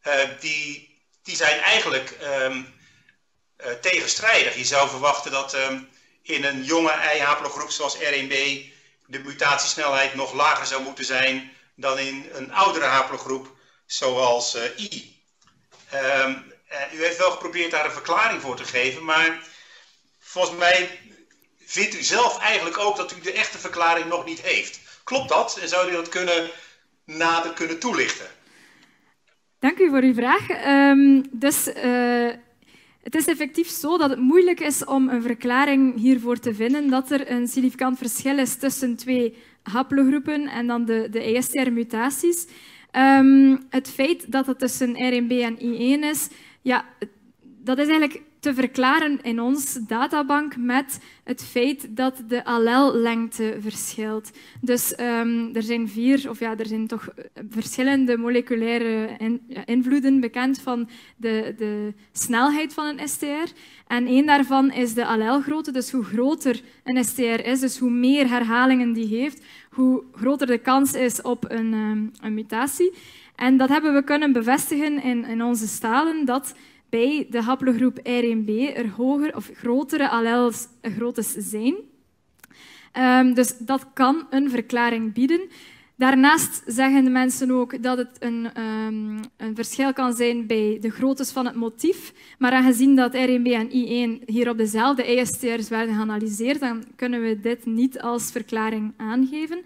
eh, die, die zijn eigenlijk ehm, eh, tegenstrijdig. Je zou verwachten dat ehm, in een jonge ei-haplogroep zoals R1b de mutatiesnelheid nog lager zou moeten zijn dan in een oudere haplogroep zoals eh, I. Ehm, eh, u heeft wel geprobeerd daar een verklaring voor te geven, maar volgens mij vindt u zelf eigenlijk ook dat u de echte verklaring nog niet heeft. Klopt dat? En zou u dat kunnen nader kunnen toelichten? Dank u voor uw vraag. Ehm, dus eh, het is effectief zo dat het moeilijk is om een verklaring hiervoor te vinden dat er een significant verschil is tussen twee haplogroepen en dan de, de ESTR-mutaties. Ehm, het feit dat het tussen R1b en I1 is, ja, dat is eigenlijk te verklaren in ons databank met het feit dat de allellengte verschilt. Dus ehm, er zijn vier, of ja, er zijn toch verschillende moleculaire invloeden bekend van de, de snelheid van een STR. En één daarvan is de allelgrootte. Dus hoe groter een STR is, dus hoe meer herhalingen die heeft, hoe groter de kans is op een, ehm, een mutatie. En dat hebben we kunnen bevestigen in, in onze stalen, dat bij de haplogroep R1b er hoger of grotere allelgroottes zijn. Ehm, dus dat kan een verklaring bieden. Daarnaast zeggen de mensen ook dat het een, ehm, een verschil kan zijn bij de groottes van het motief. Maar aangezien dat R1b en I1 hier op dezelfde ESTR's werden geanalyseerd, dan kunnen we dit niet als verklaring aangeven.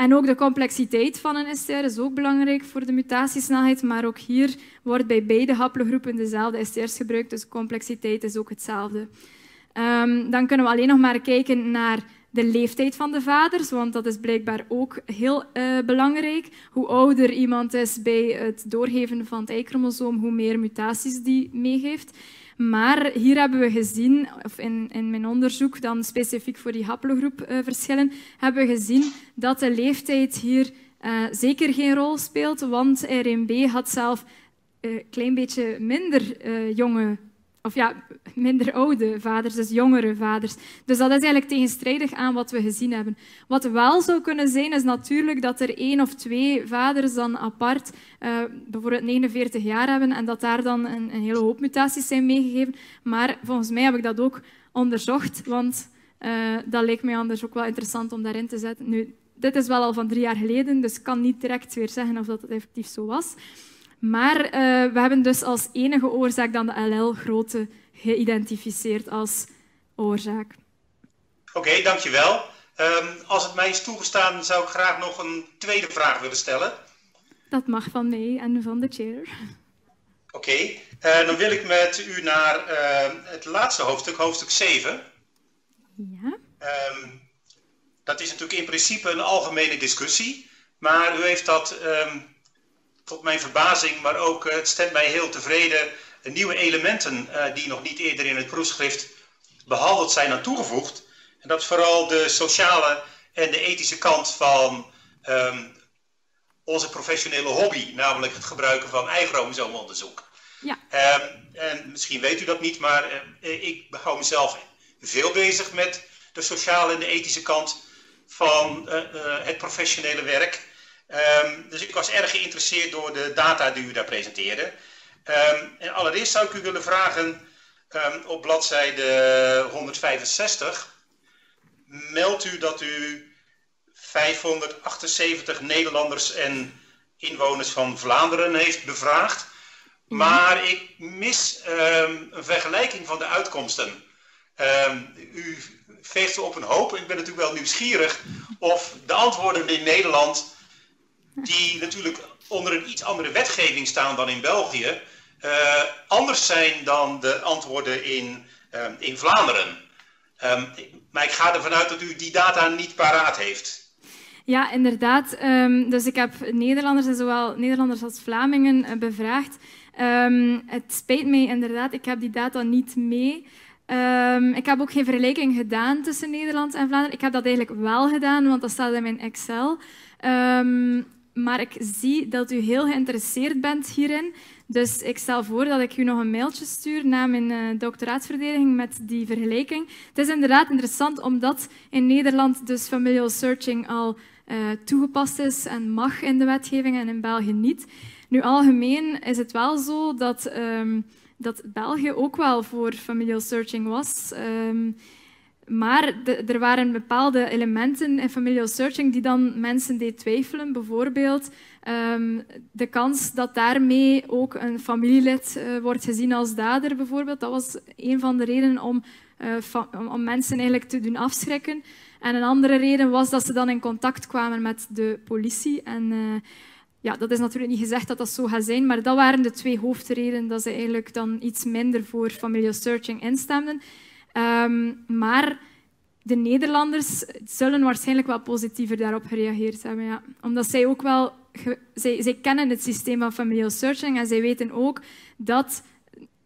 En ook de complexiteit van een STR is ook belangrijk voor de mutatiesnelheid, maar ook hier wordt bij beide haplogroepen dezelfde STR's gebruikt, dus complexiteit is ook hetzelfde. Ehm, dan kunnen we alleen nog maar kijken naar de leeftijd van de vaders, want dat is blijkbaar ook heel eh, belangrijk. Hoe ouder iemand is bij het doorgeven van het Y-chromosoom, hoe meer mutaties die meegeeft. Maar hier hebben we gezien, of in, in mijn onderzoek dan specifiek voor die haplogroepverschillen, hebben we gezien dat de leeftijd hier eh, zeker geen rol speelt, want R1b had zelf een klein beetje minder eh, jonge, of ja, minder oude vaders, dus jongere vaders. Dus dat is eigenlijk tegenstrijdig aan wat we gezien hebben. Wat wel zou kunnen zijn, is natuurlijk dat er één of twee vaders dan apart eh, bijvoorbeeld 49 jaar hebben en dat daar dan een, een hele hoop mutaties zijn meegegeven. Maar volgens mij heb ik dat ook onderzocht, want eh, dat leek mij anders ook wel interessant om daarin te zetten. Nu, dit is wel al van drie jaar geleden, dus ik kan niet direct weer zeggen of dat effectief zo was. Maar uh, we hebben dus als enige oorzaak dan de LL-grootte geïdentificeerd als oorzaak. Oké, okay, dankjewel. Um, als het mij is toegestaan, zou ik graag nog een tweede vraag willen stellen. Dat mag van mij en van de chair. Oké, okay. uh, dan wil ik met u naar uh, het laatste hoofdstuk, hoofdstuk 7. Ja. Um, dat is natuurlijk in principe een algemene discussie, maar u heeft dat um, tot mijn verbazing, maar ook uh, het stemt mij heel tevreden, nieuwe elementen die nog niet eerder in het proefschrift behandeld zijn aan toegevoegd. En dat is vooral de sociale en de ethische kant van um, onze professionele hobby, namelijk het gebruiken van eigen Ja. Um, en misschien weet u dat niet, maar uh, ik hou mezelf veel bezig met de sociale en de ethische kant van uh, uh, het professionele werk. Um, dus ik was erg geïnteresseerd door de data die u daar presenteerde. en allereerst zou ik u willen vragen op bladzijde 165 meldt u dat u 578 Nederlanders en inwoners van Vlaanderen heeft bevraagd. Mhm. Maar ik mis um, een vergelijking van de uitkomsten. Um, u veegt op een hoop. Ik ben natuurlijk wel nieuwsgierig of de antwoorden in Nederland, die natuurlijk onder een iets andere wetgeving staan dan in België, uh, anders zijn dan de antwoorden in, uh, in Vlaanderen. Um, maar ik ga ervan uit dat u die data niet paraat heeft. Ja, inderdaad. Um, dus ik heb Nederlanders en zowel Nederlanders als Vlamingen uh, bevraagd. Um, het spijt mij inderdaad, ik heb die data niet mee. Um, ik heb ook geen vergelijking gedaan tussen Nederland en Vlaanderen. Ik heb dat eigenlijk wel gedaan, want dat staat in mijn Excel. Maar ik zie dat u heel geïnteresseerd bent hierin. Dus ik stel voor dat ik u nog een mailtje stuur na mijn uh, doctoraatsverdediging met die vergelijking. Het is inderdaad interessant omdat in Nederland dus familial searching al uh, toegepast is en mag in de wetgeving en in België niet. Nu, algemeen is het wel zo dat, um, dat België ook wel voor familial searching was. Um, maar er waren bepaalde elementen in familial searching die dan mensen deed twijfelen. Bijvoorbeeld um, de kans dat daarmee ook een familielid uh, wordt gezien als dader. Bijvoorbeeld. Dat was een van de redenen om, uh, om mensen eigenlijk te doen afschrikken. En een andere reden was dat ze dan in contact kwamen met de politie. En uh, ja, dat is natuurlijk niet gezegd dat dat zo gaat zijn, maar dat waren de twee hoofdredenen dat ze eigenlijk dan iets minder voor familial searching instemden. Um, maar de Nederlanders zullen waarschijnlijk wel positiever daarop gereageerd hebben. Ja. Omdat zij ook wel... Zij, zij kennen het systeem van familial searching en zij weten ook dat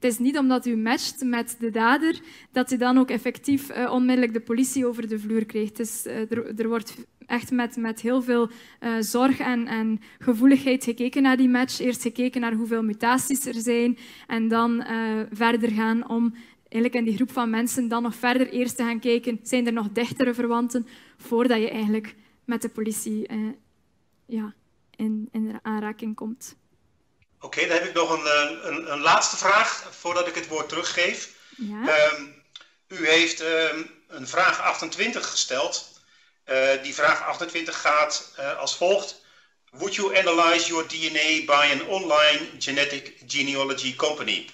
het is niet omdat u matcht met de dader dat u dan ook effectief uh, onmiddellijk de politie over de vloer krijgt. Dus, uh, er, er, wordt echt met, met heel veel uh, zorg en, en, gevoeligheid gekeken naar die match. Eerst gekeken naar hoeveel mutaties er zijn en dan verder gaan om eigenlijk in die groep van mensen dan nog verder eerst te gaan kijken, zijn er nog dichtere verwanten, voordat je eigenlijk met de politie eh, ja, in, in aanraking komt. Oké, dan heb ik nog een, eh, een, een, laatste vraag voordat ik het woord teruggeef. Ja? Um, u heeft um, een vraag 28 gesteld. Uh, die vraag 28 gaat uh, als volgt. Would you analyze your DNA by an online genetic genealogy company?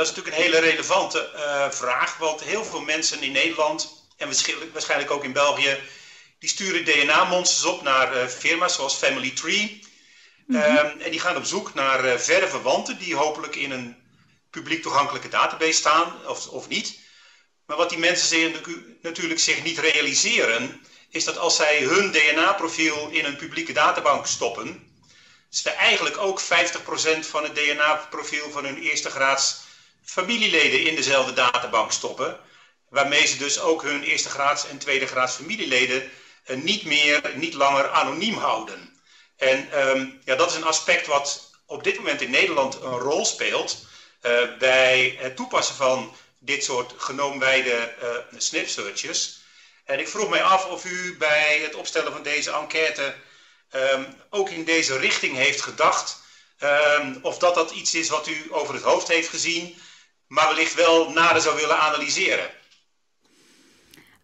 Dat is natuurlijk een hele relevante uh, vraag, want heel veel mensen in Nederland en waarschijnlijk ook in België, die sturen DNA-monsters op naar uh, firma's zoals Family Tree. Mm -hmm. um, en die gaan op zoek naar uh, verre verwanten die hopelijk in een publiek toegankelijke database staan, of, of niet. Maar wat die mensen zich, natuurlijk zich niet realiseren, is dat als zij hun DNA-profiel in een publieke databank stoppen, ze eigenlijk ook 50% van het DNA-profiel van hun eerste graads familieleden in dezelfde databank stoppen. Waarmee ze dus ook hun eerste graads en tweede graads familieleden uh, niet meer, niet langer anoniem houden. En um, ja, dat is een aspect wat op dit moment in Nederland een rol speelt uh, bij het toepassen van dit soort genoomwijde uh. En ik vroeg mij af of u bij het opstellen van deze enquête um, ook in deze richting heeft gedacht. Um, of dat dat iets is wat u over het hoofd heeft gezien maar wellicht wel nader zou willen analyseren?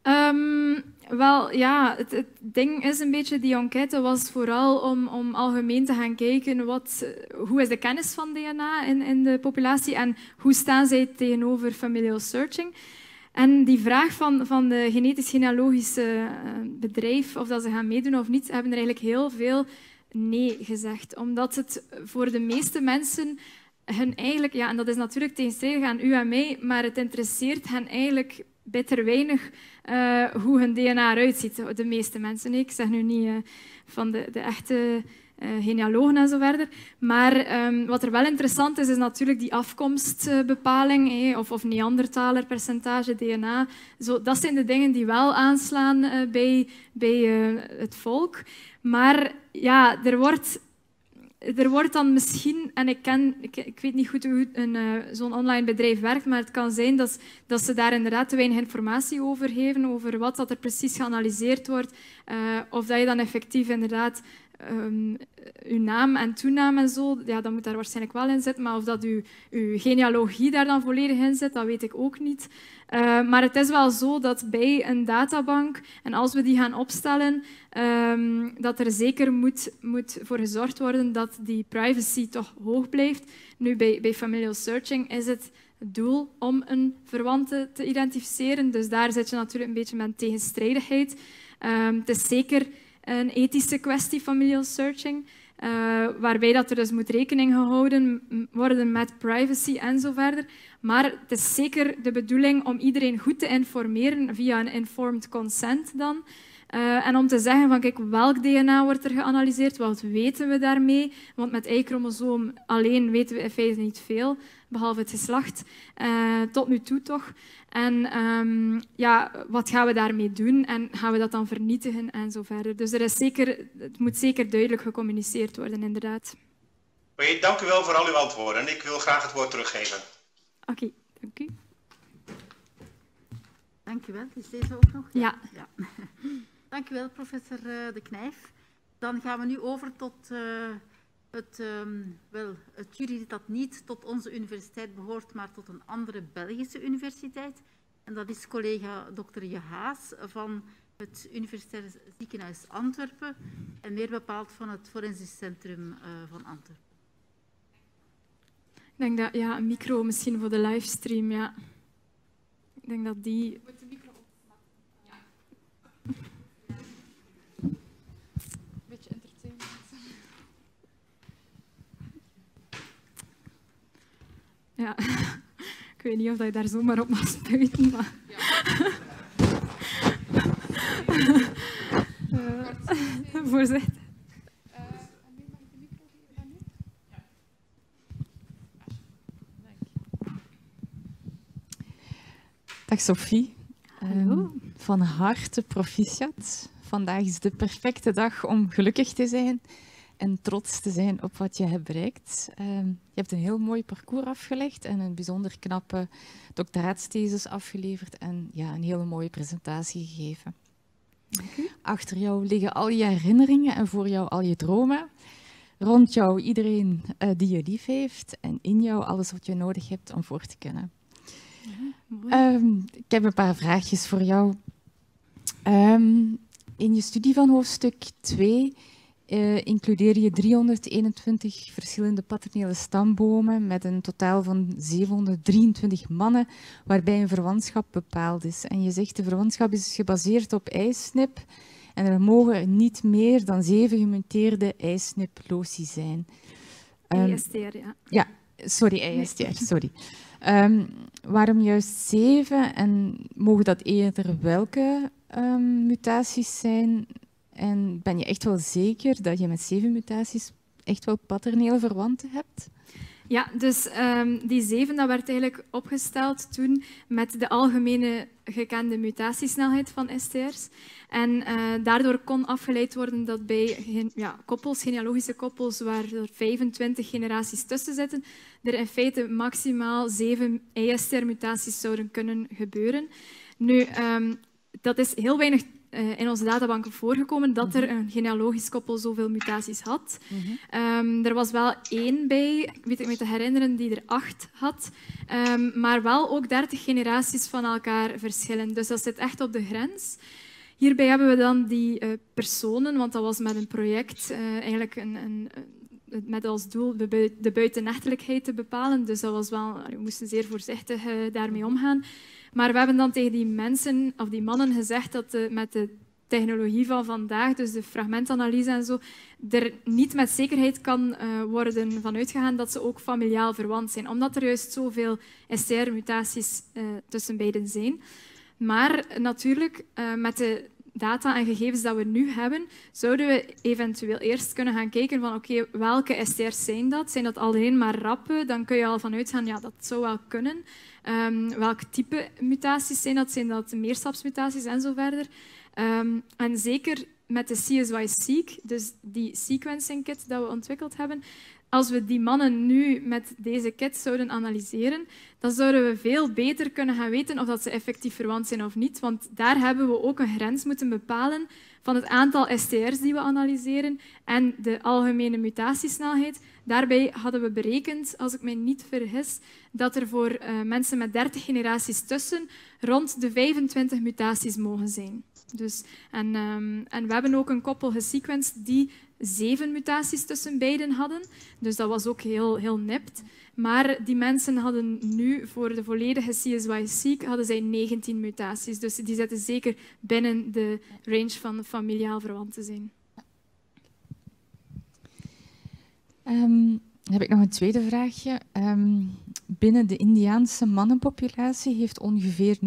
Um, wel, ja, het, het, ding is een beetje, die enquête was vooral om, om algemeen te gaan kijken wat, hoe is de kennis van DNA in, in de populatie en hoe staan zij tegenover familial searching. En die vraag van, van de genetisch-genealogische eh, bedrijf, of dat ze gaan meedoen of niet, hebben er eigenlijk heel veel nee gezegd. Omdat het voor de meeste mensen hun eigenlijk, ja, en dat is natuurlijk tegenstrijdig aan u en mij, maar het interesseert hen eigenlijk bitter weinig uh, hoe hun DNA eruit ziet. De meeste mensen. Ik zeg nu niet uh, van de, de echte uh, genealogen en zo verder. Maar um, wat er wel interessant is, is natuurlijk die afkomstbepaling of, of Neandertaler percentage DNA. Zo, dat zijn de dingen die wel aanslaan bij, bij het volk. Maar ja, er wordt er wordt dan misschien, en ik, ken, ik, weet niet goed hoe uh, zo'n online bedrijf werkt, maar het kan zijn dat, dat ze daar inderdaad te weinig informatie over geven, over wat dat er precies geanalyseerd wordt, uh, of dat je dan effectief inderdaad um, uw naam en toenaam en zo, ja, dat moet daar waarschijnlijk wel in zitten, maar of dat uw, uw genealogie daar dan volledig in zit, dat weet ik ook niet. Uh, maar het is wel zo dat bij een databank, en als we die gaan opstellen, um, dat er zeker moet, moet voor gezorgd worden dat die privacy toch hoog blijft. Nu, bij, bij familial searching is het doel om een verwante te identificeren, dus daar zit je natuurlijk een beetje met tegenstrijdigheid. Um, het is zeker een ethische kwestie, familial searching. Uh, waarbij dat er dus moet rekening gehouden worden met privacy en zo verder. Maar het is zeker de bedoeling om iedereen goed te informeren via een informed consent dan. Uh, en om te zeggen van kijk, welk DNA wordt er geanalyseerd, wat weten we daarmee? Want met Y-chromosoom alleen weten we in feite niet veel, behalve het geslacht, uh, tot nu toe toch. En um, ja, wat gaan we daarmee doen en gaan we dat dan vernietigen en zo verder. Dus er is zeker, het moet zeker duidelijk gecommuniceerd worden, inderdaad. Oké, dank u wel voor al uw antwoorden. Ik wil graag het woord teruggeven. Oké, okay, dank u. Dank u wel. Is deze ook nog? Ja. ja. Dank u wel, professor eh, De Knijf. Dan gaan we nu over tot uh, het, um, wel, het jury dat niet tot onze universiteit behoort, maar tot een andere Belgische universiteit. En dat is collega Dr. Je Haas van het Universitair Ziekenhuis Antwerpen en meer bepaald van het Forensisch Centrum uh, van Antwerpen. Ik denk dat, ja, een micro misschien voor de livestream, ja. Ik denk dat die... Moet de micro op? Ja. Beetje entertainment. Ja, ik weet niet of je daar zomaar op mag spuiten, maar... Ja. uh, voorzichtig. Dag Sophie. Hallo. Um, van harte proficiat. Vandaag is de perfecte dag om gelukkig te zijn en trots te zijn op wat je hebt bereikt. Um, je hebt een heel mooi parcours afgelegd en een bijzonder knappe doctoraatsthesis afgeleverd en ja, een hele mooie presentatie gegeven. Achter jou liggen al je herinneringen en voor jou al je dromen. Rond jou iedereen uh, die je lief heeft en in jou alles wat je nodig hebt om voor te kunnen. Ja, um, ik heb een paar vraagjes voor jou. Um, in je studie van hoofdstuk 2 uh, includeer je 321 verschillende paternele stambomen met een totaal van 723 mannen, waarbij een verwantschap bepaald is. En je zegt de verwantschap is gebaseerd op eisnip en er mogen niet meer dan zeven gemuteerde eisnip-loci zijn. Um, ESTR, ja. Ja, sorry, ESTR, sorry. Um, waarom juist zeven en mogen dat eerder welke um, mutaties zijn? En ben je echt wel zeker dat je met zeven mutaties echt wel paternele verwanten hebt? Ja, dus um, die zeven dat werd eigenlijk opgesteld toen met de algemene gekende mutatiesnelheid van STR's. En uh, daardoor kon afgeleid worden dat bij ja, koppels, genealogische koppels, waar er 25 generaties tussen zitten, er in feite maximaal zeven ESTR-mutaties zouden kunnen gebeuren. Nu, um, dat is heel weinig in onze databanken voorgekomen dat er een genealogisch koppel zoveel mutaties had. Mm -hmm. um, er was wel één bij, ik weet ik me te herinneren, die er acht had, um, maar wel ook dertig generaties van elkaar verschillen. Dus dat zit echt op de grens. Hierbij hebben we dan die uh, personen, want dat was met een project uh, eigenlijk een, een, met als doel de, de buitennechtelijkheid te bepalen. Dus dat was wel, we moesten zeer voorzichtig uh, daarmee omgaan. Maar we hebben dan tegen die mensen, of die mannen, gezegd dat met de technologie van vandaag, dus de fragmentanalyse en zo, er niet met zekerheid kan uh, worden vanuitgegaan dat ze ook familiaal verwant zijn, omdat er juist zoveel STR-mutaties uh, tussen beiden zijn. Maar natuurlijk, uh, met de data en gegevens dat we nu hebben, zouden we eventueel eerst kunnen gaan kijken van oké, welke STR's zijn dat? Zijn dat alleen maar rappen? Dan kun je al vanuit gaan, ja, dat zou wel kunnen. Um, welk type mutaties zijn dat? Zijn dat meerstapsmutaties en zo verder? Um, en zeker met de CSY-seq, dus die sequencing kit dat we ontwikkeld hebben, als we die mannen nu met deze kit zouden analyseren, dan zouden we veel beter kunnen gaan weten of dat ze effectief verwant zijn of niet. Want daar hebben we ook een grens moeten bepalen van het aantal STR's die we analyseren en de algemene mutatiesnelheid. Daarbij hadden we berekend, als ik mij niet vergis, dat er voor uh, mensen met 30 generaties tussen rond de 25 mutaties mogen zijn. Dus, en, um, en we hebben ook een koppel gesequenced die zeven mutaties tussen beiden hadden. Dus dat was ook heel, heel nipt. Maar die mensen hadden nu voor de volledige CSY-seq hadden zij 19 mutaties. Dus die zitten zeker binnen de range van familiaal verwant te zijn. Um, heb ik nog een tweede vraagje. Um, binnen de Indiaanse mannenpopulatie heeft ongeveer 0,23%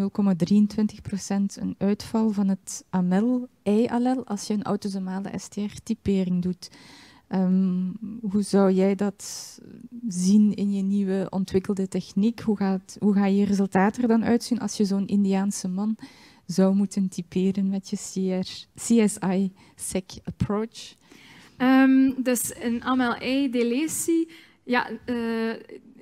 een uitval van het AML-ei-allel als je een autosomale STR-typering doet. Um, hoe zou jij dat zien in je nieuwe ontwikkelde techniek? Hoe, gaat, hoe gaan je resultaten er dan uitzien als je zo'n Indiaanse man zou moeten typeren met je CSI-SEC-approach? Um, dus een AML-ei-deletie, ja, uh,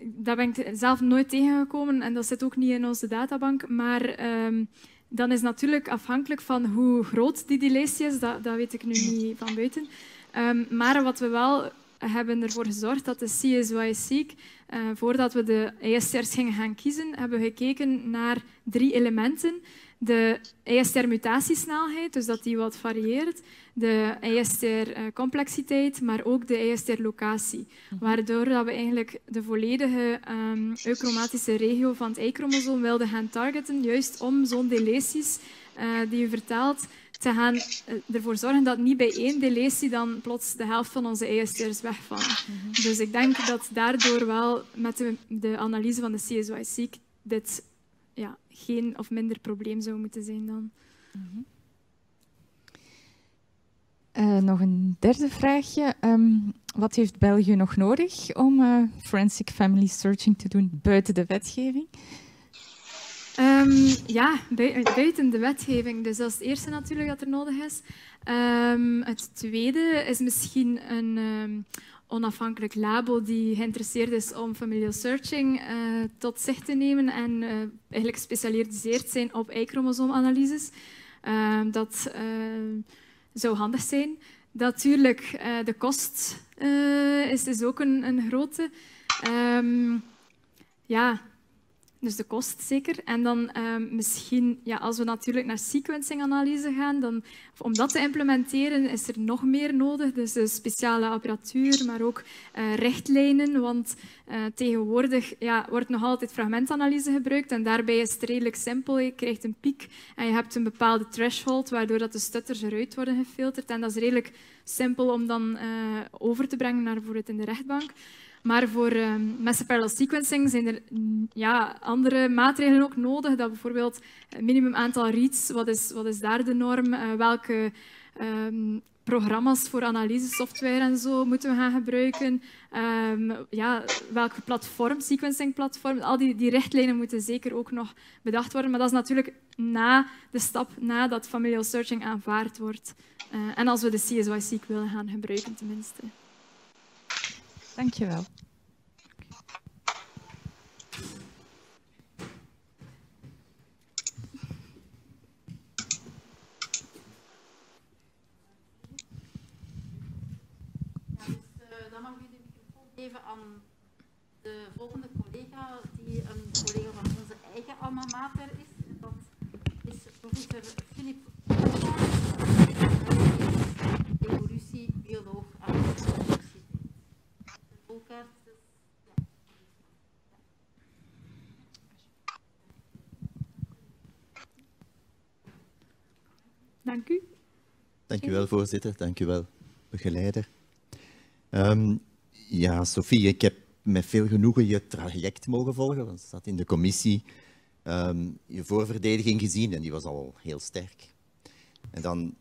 daar ben ik zelf nooit tegengekomen en dat zit ook niet in onze databank. Maar um, dan is natuurlijk afhankelijk van hoe groot die deletie is, dat, dat weet ik nu niet van buiten. Um, maar wat we wel hebben ervoor gezorgd dat de CSY-seq, uh, voordat we de ESR's gingen gaan kiezen, hebben we gekeken naar drie elementen de ESR-mutatiesnelheid, dus dat die wat varieert, de ESR-complexiteit, maar ook de ESR-locatie, waardoor dat we eigenlijk de volledige um, euchromatische regio van het Y-chromosoom wilden gaan targeten, juist om zo'n deleties uh, die u vertelt, te gaan uh, ervoor zorgen dat niet bij één deletie dan plots de helft van onze ESR's wegvallen. Dus ik denk dat daardoor wel met de, de analyse van de CSY-seq dit ja, geen of minder probleem zou moeten zijn dan. Mm uh, nog een derde vraagje. Um, wat heeft België nog nodig om uh, forensic family searching te doen buiten de wetgeving? Um, ja, buiten de wetgeving. Dus dat is het eerste natuurlijk dat er nodig is. Um, het tweede is misschien een onafhankelijk labo die geïnteresseerd is om familial searching uh, tot zich te nemen en uh, eigenlijk gespecialiseerd zijn op Y-chromosoomanalyses. Uh, dat zou handig zijn. Natuurlijk, de kost is, is ook een, een grote. Um, ja, dus de kost zeker. En dan um, misschien, ja, als we natuurlijk naar sequencing-analyse gaan, dan, om dat te implementeren is er nog meer nodig. Dus speciale apparatuur, maar ook uh, richtlijnen. Want uh, tegenwoordig ja, wordt nog altijd fragmentanalyse gebruikt. En daarbij is het redelijk simpel. Je krijgt een piek en je hebt een bepaalde threshold, waardoor dat de stutters eruit worden gefilterd. En dat is redelijk simpel om dan over te brengen naar bijvoorbeeld in de rechtbank. Maar voor uh, parallel sequencing zijn er mm, ja, andere maatregelen ook nodig. Dat bijvoorbeeld minimum aantal reads, wat is, wat is daar de norm? Uh, welke um, programma's voor analysesoftware en zo moeten we gaan gebruiken? Um, ja, welke platform, sequencing platform? Al die, die richtlijnen moeten zeker ook nog bedacht worden. Maar dat is natuurlijk na de stap nadat familial searching aanvaard wordt. Uh, en als we de CSY-seq willen gaan gebruiken tenminste. Dankjewel. geven aan de volgende collega, die een collega van onze eigen alma mater is. Dat is professor Dank u. Dank u wel, voorzitter. Dank u wel, begeleider. Ehm, ja, Sophie, ik heb met veel genoegen je traject mogen volgen, want ze zat in de commissie. Ehm, je voorverdediging gezien en die was al heel sterk. En dan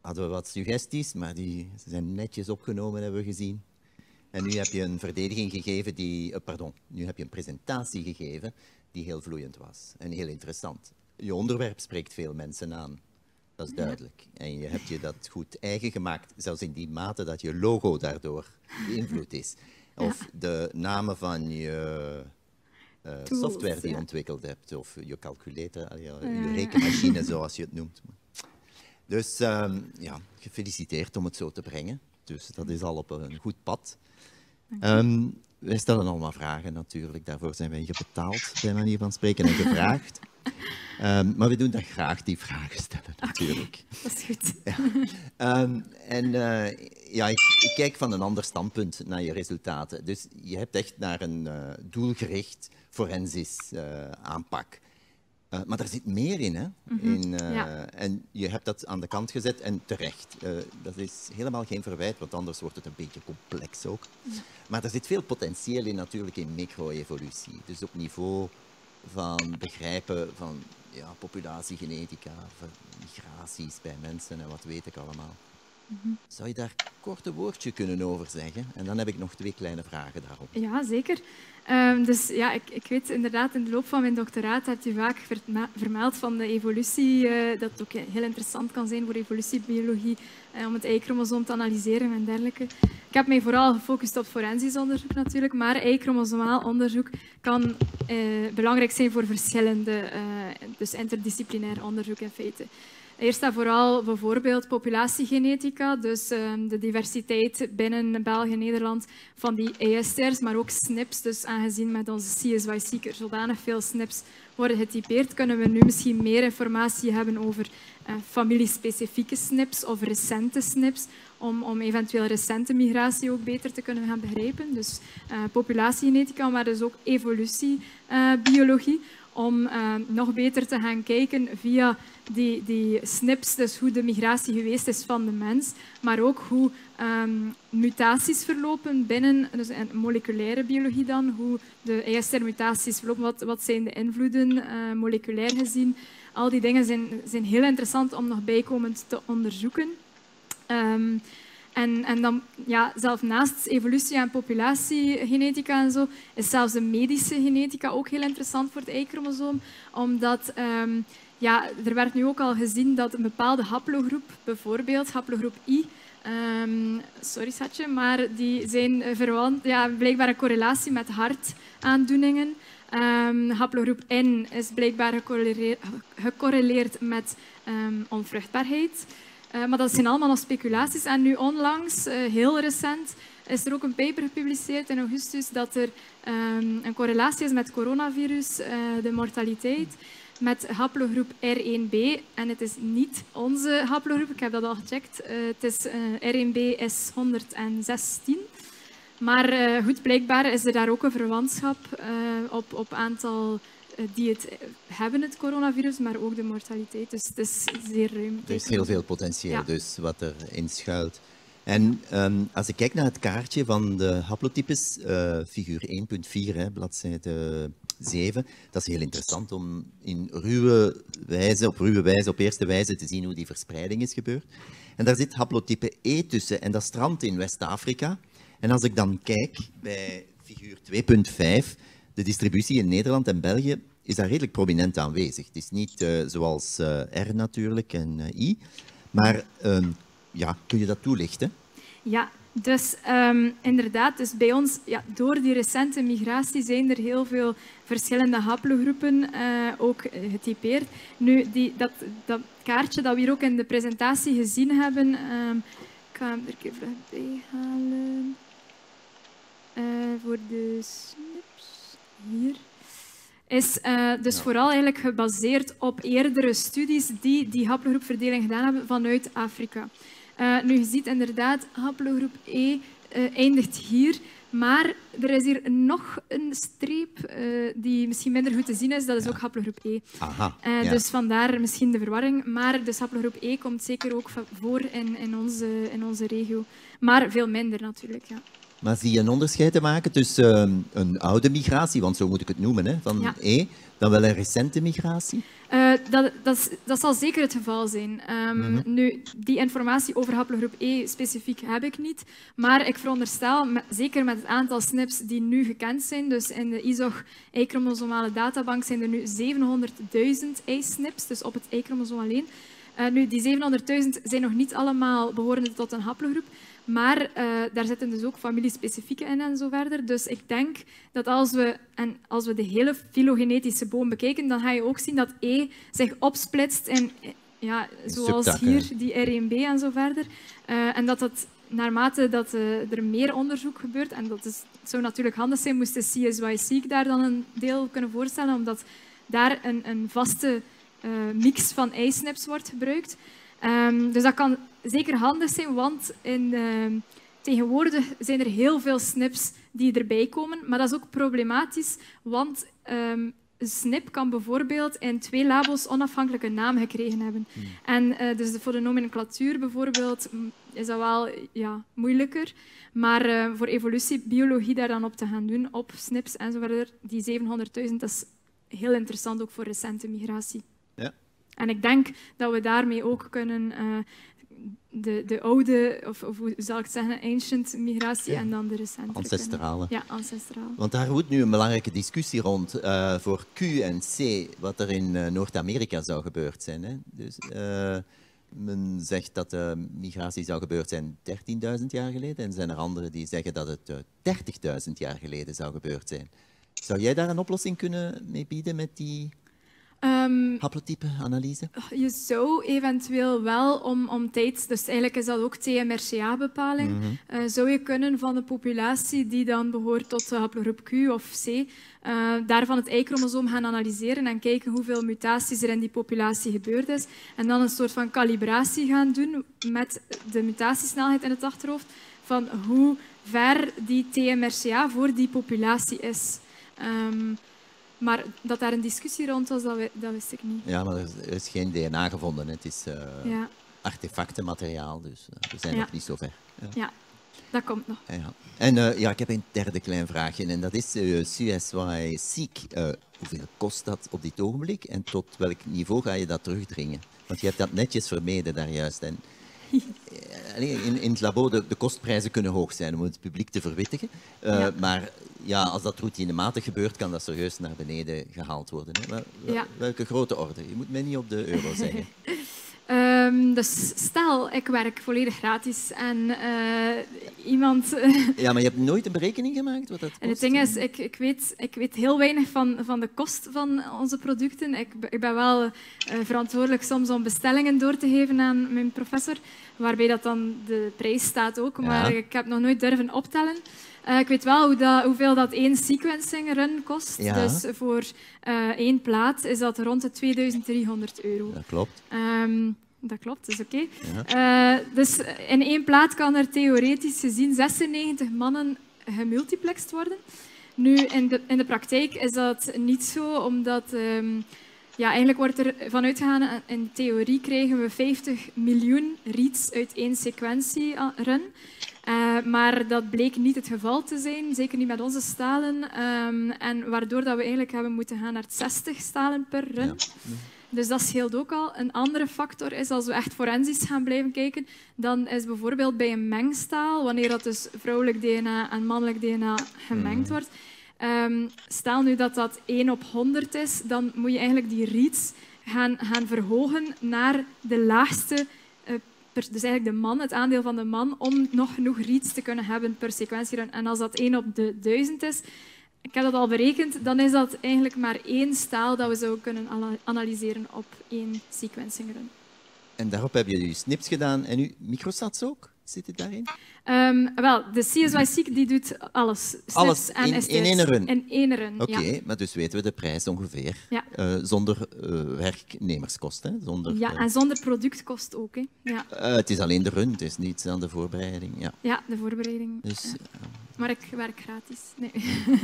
hadden we wat suggesties, maar die zijn netjes opgenomen, hebben we gezien. En nu heb je een verdediging gegeven die, uh, pardon, nu heb je een presentatie gegeven die heel vloeiend was en heel interessant. Je onderwerp spreekt veel mensen aan. Dat is duidelijk. En je hebt je dat goed eigen gemaakt, zelfs in die mate dat je logo daardoor beïnvloed is. Of de namen van je uh, software die je ontwikkeld hebt, of je calculator, je, je rekenmachine, zoals je het noemt. Dus um, ja, gefeliciteerd om het zo te brengen. Dus dat is al op een goed pad. Um, wij stellen allemaal vragen natuurlijk, daarvoor zijn wij hier betaald, bij manier van spreken, en gevraagd. Um, maar we doen dan graag die vragen stellen, natuurlijk. Okay, dat is goed. Ja. Um, en uh, ja, ik, ik, kijk van een ander standpunt naar je resultaten. Dus je hebt echt naar een uh, doelgericht forensisch uh, aanpak. Uh, maar er zit meer in, hè? Mm -hmm. in uh, ja. En je hebt dat aan de kant gezet en terecht. Uh, dat is helemaal geen verwijt, want anders wordt het een beetje complex ook. Ja. Maar er zit veel potentieel in natuurlijk in micro-evolutie. Dus op niveau van begrijpen van ja, populatiegenetica, migraties bij mensen en wat weet ik allemaal. Mm -hmm. Zou je daar kort een woordje kunnen over zeggen? En dan heb ik nog twee kleine vragen daarop. Ja, zeker. Um, dus ja, ik, ik, weet inderdaad, in de loop van mijn doctoraat hebt u vaak vermeld van de evolutie, uh, dat ook heel interessant kan zijn voor evolutiebiologie, uh, om het Y-chromosoom te analyseren en dergelijke. Ik heb mij vooral gefocust op forensisch onderzoek natuurlijk, maar Y-chromosomaal onderzoek kan uh, belangrijk zijn voor verschillende, dus interdisciplinair onderzoek in feite. Eerst en vooral bijvoorbeeld populatiegenetica, dus um, de diversiteit binnen België Nederland van die ESR's, maar ook SNPs. Dus aangezien met onze CSY-seeker zodanig veel SNPs worden getypeerd, kunnen we nu misschien meer informatie hebben over uh, familiespecifieke SNPs of recente SNPs, om, om eventueel recente migratie ook beter te kunnen gaan begrijpen. Dus uh, populatiegenetica, maar dus ook evolutiebiologie. Om uh, nog beter te gaan kijken via die, die snips, dus hoe de migratie geweest is van de mens, maar ook hoe um, mutaties verlopen binnen dus in moleculaire biologie dan, hoe de ESR-mutaties verlopen, wat, wat zijn de invloeden uh, moleculair gezien. Al die dingen zijn, zijn heel interessant om nog bijkomend te onderzoeken. Um, en, en dan, ja, zelf naast evolutie en populatiegenetica en zo, is zelfs de medische genetica ook heel interessant voor het Y-chromosoom. Omdat um, ja, er werd nu ook al gezien dat een bepaalde haplogroep, bijvoorbeeld haplogroep I, um, sorry Satje, maar die zijn verwant, ja, blijkbaar een correlatie met hartaandoeningen. Um, haplogroep N is blijkbaar gecorreleerd, met um, onvruchtbaarheid. Uh, maar dat zijn allemaal nog speculaties. En nu onlangs, uh, heel recent, is er ook een paper gepubliceerd in augustus dat er een correlatie is met coronavirus, uh, de mortaliteit, met haplogroep R1b. En het is niet onze haplogroep, ik heb dat al gecheckt. het is R1b is 116. Maar goed, blijkbaar is er daar ook een verwantschap op, op aantal die het hebben, het coronavirus, maar ook de mortaliteit. Dus het is zeer ruim. Er is heel veel potentieel, ja. dus wat erin schuilt. En um, als ik kijk naar het kaartje van de haplotypes, uh, figuur 1.4, bladzijde 7, dat is heel interessant om in ruwe wijze, op ruwe wijze, op eerste wijze te zien hoe die verspreiding is gebeurd. En daar zit haplotype E tussen en dat strandt in West-Afrika. En als ik dan kijk bij figuur 2.5, de distributie in Nederland en België is daar redelijk prominent aanwezig. Het is niet uh, zoals uh, R natuurlijk en uh, I, maar um, ja, kun je dat toelichten? Ja, dus um, inderdaad, dus bij ons, ja, door die recente migratie zijn er heel veel verschillende haplogroepen ook getypeerd. Nu, die, dat, dat kaartje dat we hier ook in de presentatie gezien hebben, um, ik ga hem er even bij halen. voor de hier, is uh, dus ja. vooral eigenlijk gebaseerd op eerdere studies die die haplogroepverdeling gedaan hebben vanuit Afrika. Uh, nu, je ziet inderdaad, haplogroep E uh, eindigt hier, Maar er is hier nog een streep eh, die misschien minder goed te zien is. Dat is ook haplogroep E. Aha. Eh, ja. Dus vandaar misschien de verwarring. Maar dus haplogroep E komt zeker ook voor in, in, onze, in onze regio. Maar veel minder natuurlijk, ja. Maar zie je een onderscheid te maken tussen ehm, een oude migratie, want zo moet ik het noemen, hè, van Ja. E, dan wel een recente migratie? Eh, dat, dat, dat zal zeker het geval zijn. Ehm, Mhm. Nu, die informatie over haplogroep E specifiek heb ik niet. Maar ik veronderstel, met- zeker met het aantal SNPs die nu gekend zijn, dus in de ISOG Y-chromosomale databank zijn er nu 700.000 Y-SNPs, dus op het Y-chromosoom alleen. Eh, nu, die 700.000 zijn nog niet allemaal behorende tot een haplogroep, maar eh, daar zitten dus ook familiespecifieke in en zo verder. Dus ik denk dat als we, en als we de hele filogenetische boom bekijken, dan ga je ook zien dat E zich opsplitst in, ja, zoals subtakken. hier, die R1b en zo verder. Eh, en dat dat naarmate dat eh, er meer onderzoek gebeurt, en dat is, het zou natuurlijk handig zijn moest de CSY-Seq daar dan een deel kunnen voorstellen, omdat daar een, een vaste mix van ijsnips wordt gebruikt. Ehm, dus dat kan zeker handig zijn, want in, ehm, tegenwoordig zijn er heel veel snips die erbij komen. Maar dat is ook problematisch, want ehm, een snip kan bijvoorbeeld in twee labels onafhankelijke naam gekregen hebben. En eh, dus voor de nomenclatuur bijvoorbeeld is dat wel ja, moeilijker. Maar eh, voor evolutiebiologie daar dan op te gaan doen, op snips en zo verder, die 700.000, dat is heel interessant ook voor recente migratie. Ja. En ik denk dat we daarmee ook kunnen eh, de, de oude, of, of hoe zal ik het zeggen, ancient migratie en dan de recente. Ancestrale. Ja, ancestraal. Want daar woedt nu een belangrijke discussie rond eh, voor Q en C, wat er in eh, Noord-Amerika zou gebeurd zijn. Hè? Dus, men zegt dat de migratie zou gebeurd zijn 13.000 jaar geleden en zijn er anderen die zeggen dat het eh, 30.000 jaar geleden zou gebeurd zijn. Zou jij daar een oplossing kunnen mee bieden met die Ehm, haplotype-analyse? Je zou eventueel wel om, om tijd, dus eigenlijk is dat ook TMRCA-bepaling, eh, zou je kunnen van de populatie die dan behoort tot de haplogroep Q of C, eh, daarvan het Y-chromosoom gaan analyseren en kijken hoeveel mutaties er in die populatie gebeurd is. En dan een soort van calibratie gaan doen met de mutatiesnelheid in het achterhoofd van hoe ver die TMRCA voor die populatie is. Ehm, maar dat daar een discussie rond was, dat, dat wist ik niet. Ja, maar er is, er is geen DNA gevonden. Het is eh, Ja, artefactenmateriaal, dus eh, we zijn nog niet zo ver. Ja. ja, dat komt nog. Ja. En eh, ja, ik heb een derde klein vraagje en dat is uh, CSY Seek. hoeveel kost dat op dit ogenblik en tot welk niveau ga je dat terugdringen? Want je hebt dat netjes vermeden daar juist. En, in, in het labo, de, de kostprijzen kunnen hoog zijn om het publiek te verwittigen. Ja. Maar ja, als dat routinematig gebeurt, kan dat serieus naar beneden gehaald worden. Hè? Wel- wel- Ja. Welke grote orde? Je moet mij niet op de euro zeggen. Ehm, dus stel, ik werk volledig gratis en eh, iemand... Ja, maar je hebt nooit een berekening gemaakt wat dat kost? en het ding is, ik, ik, weet, ik weet heel weinig van, van de kost van onze producten. Ik, ben- ik ben wel eh, verantwoordelijk soms om bestellingen door te geven aan mijn professor, waarbij dat dan de prijs staat ook, maar Ja. ik heb nog nooit durven optellen. Eh, ik weet wel hoe dat, hoeveel dat één sequencing run kost. Ja. Dus voor eh, één plaat is dat rond de 2300 euro. Dat klopt. Ehm, dat klopt, dat is oké. Eh, dus in één plaat kan er theoretisch gezien 96 mannen gemultiplexed worden. Nu, in de, in de praktijk is dat niet zo, omdat ehm, ja, eigenlijk wordt er vanuit gegaan, eh, in theorie krijgen we 50 miljoen reads uit één sequentie-run. Eh, maar dat bleek niet het geval te zijn, zeker niet met onze stalen. ehm, en waardoor dat we eigenlijk hebben moeten gaan naar 60 stalen per run. Ja. Dus dat scheelt ook al. Een andere factor is, als we echt forensisch gaan blijven kijken, dan is bijvoorbeeld bij een mengstaal, wanneer dat dus vrouwelijk DNA en mannelijk DNA gemengd wordt, ehm, stel nu dat dat 1 op 100 is, dan moet je eigenlijk die reads gaan, gaan verhogen naar de laagste, eh, dus eigenlijk de man, het aandeel van de man, om nog genoeg reads te kunnen hebben per sequentierun. En als dat 1 op de 1000 is, ik heb dat al berekend, dan is dat eigenlijk maar één staal dat we zouden kunnen ana- analyseren op één sequencing run. En daarop heb je je snips gedaan en uw microsats ook? Zit het daarin? Ehm, wel, de CSY-Seq die doet alles. Alles en in- één run? In één run, Oké, ja. maar dus weten we de prijs ongeveer. Ja. Eh, zonder eh, werknemerskosten. Zonder, Ja, eh, en zonder productkost ook. Hè. Ja. het is alleen de run, het is niets aan de voorbereiding. Ja. ja, de voorbereiding. Dus Maar ik werk gratis. Nee,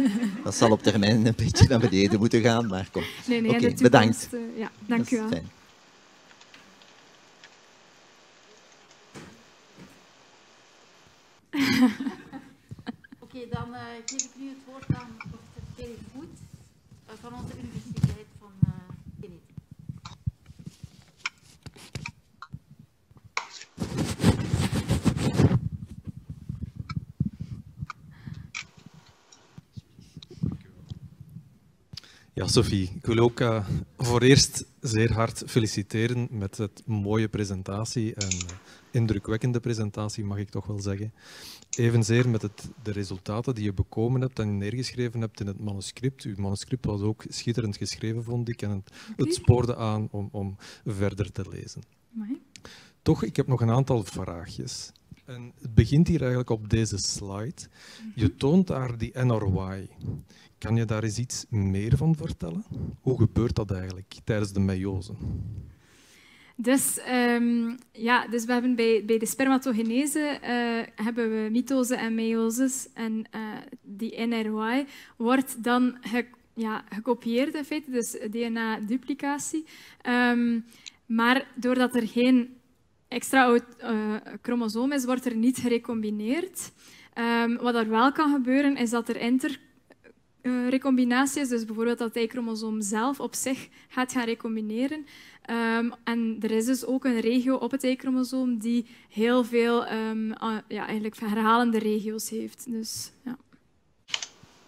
Dat zal op termijn een beetje naar beneden moeten gaan, maar kom. nee, nee bedankt. ja, dank Dat u wel. fijn. Oké, dan eh, geef ik nu het woord aan professor Kerry Voet eh, van onze Universiteit van Genève. Ja, Sophie, ik wil ook voor eerst zeer hard feliciteren met het mooie presentatie en indrukwekkende presentatie, mag ik toch wel zeggen. Evenzeer met het, de resultaten die je bekomen hebt en neergeschreven hebt in het manuscript. Uw manuscript was ook schitterend geschreven, vond ik, en het, het spoorde aan om, om verder te lezen. Amai. Toch, ik heb nog een aantal vraagjes. En het begint hier eigenlijk op deze slide. Je toont daar die NRY. Kan je daar eens iets meer van vertellen? Hoe gebeurt dat eigenlijk tijdens de meiose? Dus, ehm, ja, dus we hebben bij, bij de spermatogenese eh, hebben we mitose en meioses. En eh, die NRY wordt dan ja, gekopieerd in feite, dus DNA-duplicatie. Ehm, maar doordat er geen extra eh, chromosoom is, wordt er niet gerecombineerd. Ehm, wat er wel kan gebeuren, is dat er inter eh, recombinatie is. Dus bijvoorbeeld dat het Y-chromosoom zelf op zich gaat gaan recombineren. Ehm, en er is dus ook een regio op het Y-chromosoom die heel veel ah, ja, eigenlijk herhalende regio's heeft. Dus, ja.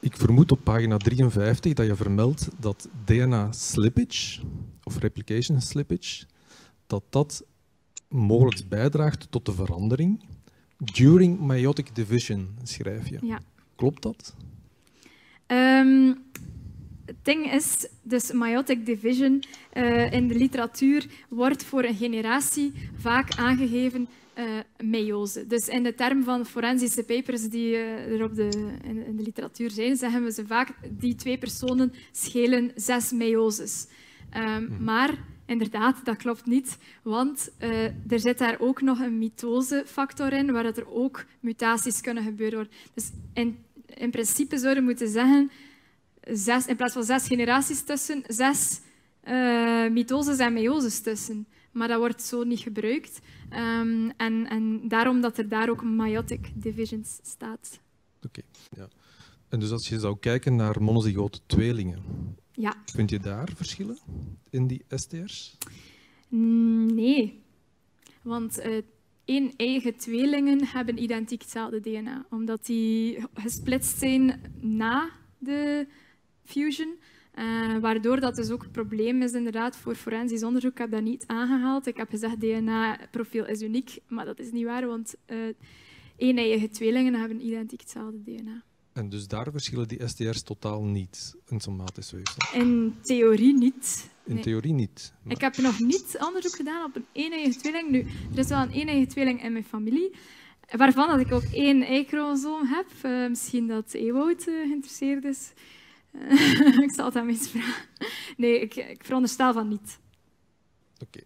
Ik vermoed op pagina 53 dat je vermeldt dat DNA slippage, of replication slippage, dat dat mogelijk bijdraagt tot de verandering. During meiotic division, schrijf je. Ja. Klopt dat? Ehm, het ding is, dus meiotic division eh, in de literatuur wordt voor een generatie vaak aangegeven eh meiose. Dus in de term van forensische papers die eh, er op de, in, in de literatuur zijn, zeggen we ze vaak die twee personen schelen zes meioses. Ehm, Maar inderdaad, dat klopt niet, want er zit daar ook nog een mitosefactor in, waar dat er ook mutaties kunnen gebeuren. Dus in, in principe zouden we moeten zeggen, zes, in plaats van zes generaties tussen, zes eh mitoses en meioses tussen. Maar dat wordt zo niet gebruikt. Ehm, en, en daarom dat er daar ook meiotic divisions staat. Oké. ja. En dus als je zou kijken naar monozygote tweelingen, Ja. vind je daar verschillen in die STR's? Mm, Nee. Want eh één eigen tweelingen hebben identiek hetzelfde DNA. Omdat die gesplitst zijn na de fusion. Eh, waardoor dat dus ook een probleem is inderdaad voor forensisch onderzoek. Ik heb dat niet aangehaald. Ik heb gezegd DNA-profiel is uniek, maar dat is niet waar, want eh één eigen tweelingen hebben identiek hetzelfde DNA. En dus daar verschillen die STR's totaal niet in somatisch weefsel. In theorie niet. In Nee. theorie niet. maar- Ik heb nog niet onderzoek gedaan op een eeneigen tweeling. Nu, er is wel een eeneigen tweeling in mijn familie, waarvan dat ik ook één Y-chromosoom heb. Eh, misschien dat Ewout eh, geïnteresseerd is. Eh, ik zal het hem eens vragen. Nee, ik, ik veronderstel van niet. Oké.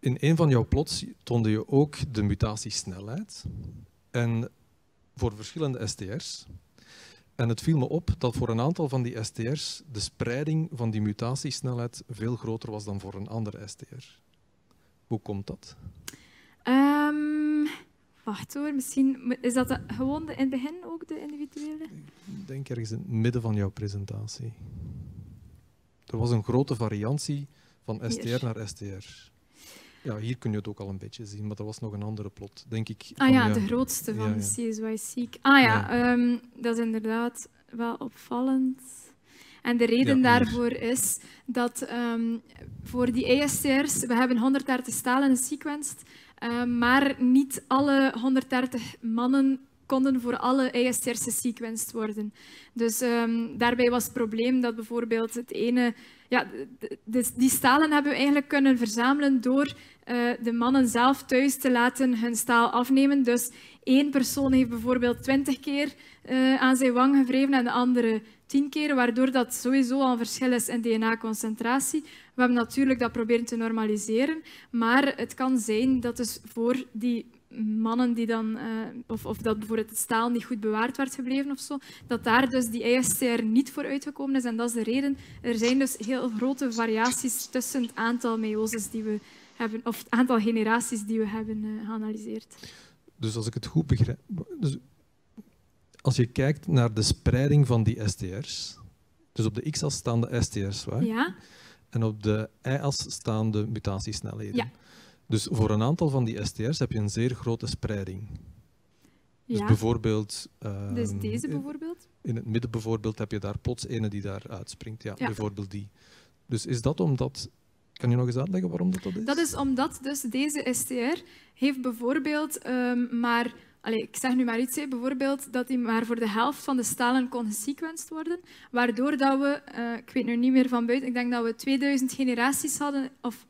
In een van jouw plots toonde je ook de mutatiesnelheid. En voor verschillende STR's. En het viel me op dat voor een aantal van die STR's de spreiding van die mutatiesnelheid veel groter was dan voor een andere STR. Hoe komt dat? Ehm, wacht hoor, misschien is dat de- gewoon de, in het begin ook de individuele? Ik denk ergens in het midden van jouw presentatie. Er was een grote variantie van STR Hier. naar STR. Ja, hier kun je het ook al een beetje zien, maar er was nog een andere plot, denk ik. Ah ja, de grootste van de ja. CSY-seq. Ah ja, ehm, dat is inderdaad wel opvallend. En de reden Ja, daarvoor is dat ehm, voor die ESTR's, we hebben 130 stalen gesequenced, ehm, maar niet alle 130 mannen konden voor alle ESTR's gesequenced worden. Dus daarbij was het probleem dat bijvoorbeeld het ene... Ja, d- d- die stalen hebben we eigenlijk kunnen verzamelen door eh, de mannen zelf thuis te laten hun staal afnemen. Dus één persoon heeft bijvoorbeeld twintig keer eh, aan zijn wang gewreven en de andere tien keer, waardoor dat sowieso al een verschil is in DNA-concentratie. We hebben natuurlijk dat proberen te normaliseren, maar het kan zijn dat dus voor die mannen die dan, eh, of, of dat bijvoorbeeld het staal niet goed bewaard werd gebleven of zo, dat daar dus die ISTR niet voor uitgekomen is. En dat is de reden. Er zijn dus heel grote variaties tussen het aantal meioses die we hebben, of het aantal generaties die we hebben uh, geanalyseerd. Dus als ik het goed begrijp, dus als je kijkt naar de spreiding van die STR's, dus op de x-as staan de STR's, waar? Ja. En op de y-as staan de mutatiesnelheden. Ja. Dus voor een aantal van die STR's heb je een zeer grote spreiding. Dus ja. bijvoorbeeld... Dus ehm, deze bijvoorbeeld? In het midden bijvoorbeeld heb je daar plots ene die daar uitspringt. Ja, Ja. bijvoorbeeld die. Dus is dat omdat... Kan je nog eens uitleggen waarom dat, dat is? Dat is omdat dus deze STR heeft bijvoorbeeld ehm, maar... Allee, ik zeg nu maar iets, hè, bijvoorbeeld dat die maar voor de helft van de stalen kon gesequenced worden, waardoor dat we, eh, ik weet nu niet meer van buiten, ik denk dat we 2000 generaties hadden, of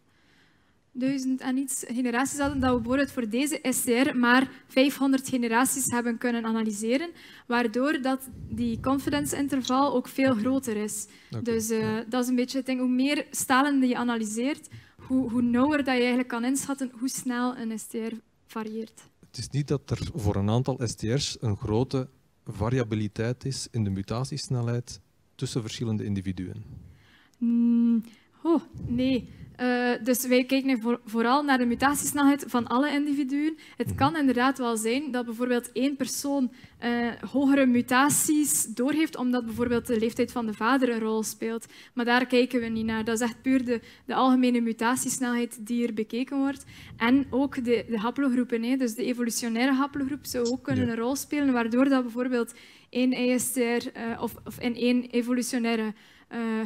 1000 en iets generaties hadden, dat we bijvoorbeeld voor deze STR maar 500 generaties hebben kunnen analyseren, waardoor dat die confidence interval ook veel groter is. Dus eh, dat is een beetje het ding. Hoe meer stalen die je analyseert, hoe, hoe nauwer dat je eigenlijk kan inschatten hoe snel een STR varieert. Het is niet dat er voor een aantal STR's een grote variabiliteit is in de mutatiesnelheid tussen verschillende individuen. Mm, oh, nee. Eh, dus wij kijken voor- vooral naar de mutatiesnelheid van alle individuen. Het kan inderdaad wel zijn dat bijvoorbeeld één persoon eh, hogere mutaties doorheeft, omdat bijvoorbeeld de leeftijd van de vader een rol speelt. Maar daar kijken we niet naar. Dat is echt puur de, de algemene mutatiesnelheid die er bekeken wordt. En ook de, de haplogroepen. Hè. Dus de evolutionaire haplogroep zou ook kunnen een rol spelen, waardoor dat bijvoorbeeld één ISR eh, of, of in één evolutionaire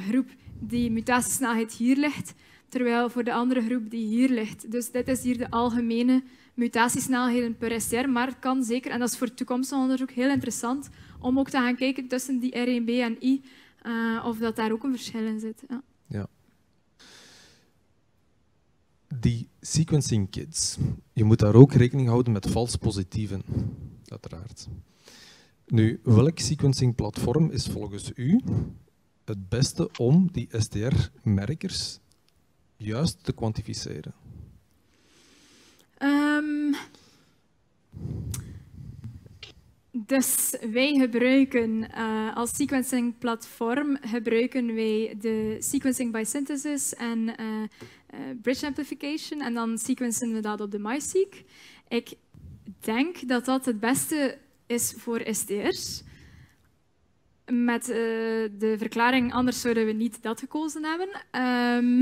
groep die mutatiesnelheid hier ligt, terwijl voor de andere groep die hier ligt. Dus dit is hier de algemene mutatiesnelheden per SR, maar het kan zeker, en dat is voor toekomstig onderzoek heel interessant, om ook te gaan kijken tussen die R1b en I, eh, of dat daar ook een verschil in zit. Ja. Die sequencing kits, je moet daar ook rekening houden met vals positieven, uiteraard. Nu, welk sequencing platform is volgens u het beste om die STR-merkers juist te kwantificeren? Ehm, dus wij gebruiken eh, als sequencing platform gebruiken wij de sequencing by synthesis en eh, eh, bridge amplification en dan sequencen we dat op de MySeq. Ik denk dat dat het beste is voor STR's. Met eh, de verklaring, anders zouden we niet dat gekozen hebben. Ehm,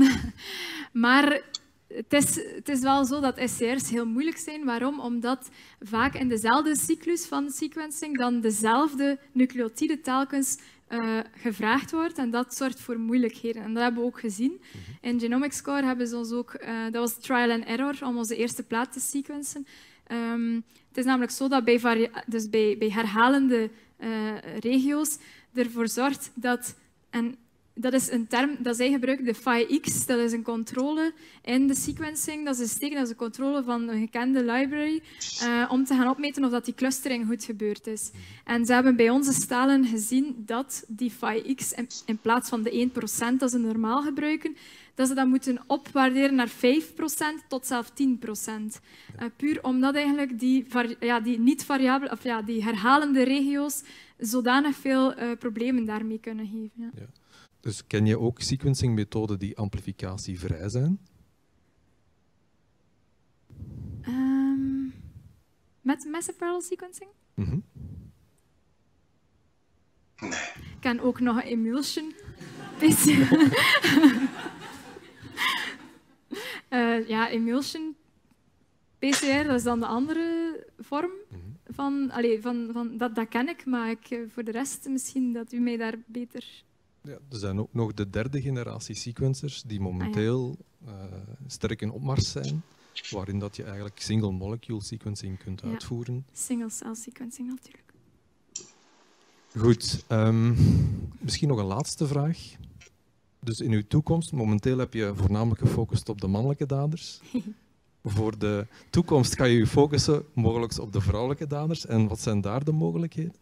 maar het is, het is wel zo dat SCR's heel moeilijk zijn. Waarom? Omdat vaak in dezelfde cyclus van sequencing dan dezelfde nucleotide telkens eh, gevraagd wordt. En dat zorgt voor moeilijkheden. En dat hebben we ook gezien. In Genomic Score hebben ze ons ook... eh, dat was trial and error om onze eerste plaat te sequencen. Ehm, het is namelijk zo dat bij, dus bij, bij herhalende regio's ervoor zorgt dat... En dat is een term dat zij gebruiken, de phi-x. Dat is een controle in de sequencing. Dat is een steken, dat is een controle van een gekende library eh, om te gaan opmeten of dat die clustering goed gebeurd is. En ze hebben bij onze stalen gezien dat die phi-x in, in plaats van de 1% dat ze normaal gebruiken, dat ze dat moeten opwaarderen naar 5% tot zelfs 10%. Eh, puur omdat eigenlijk die, ja, die niet variabele, of ja, die herhalende regio's zodanig veel eh, problemen daarmee kunnen geven. Ja. Dus ken je ook sequencingmethoden die amplificatievrij zijn? Ehm, met massive parallel sequencing? Mhm. Ik ken ook nog emulsion. Eh, ja, emulsion PCR, dat is dan de andere vorm van, allee, van, van dat, dat ken ik, maar ik, eh, voor de rest misschien dat u mij daar beter. Ja, er zijn ook nog de derde generatie sequencers die momenteel eh, sterk in opmars zijn, waarin dat je eigenlijk single molecule sequencing kunt Ja. uitvoeren. Single cell sequencing natuurlijk. Goed, ehm, misschien nog een laatste vraag. Dus in uw toekomst, momenteel heb je voornamelijk gefocust op de mannelijke daders. Voor de toekomst ga je je focussen mogelijk op de vrouwelijke daders. En wat zijn daar de mogelijkheden?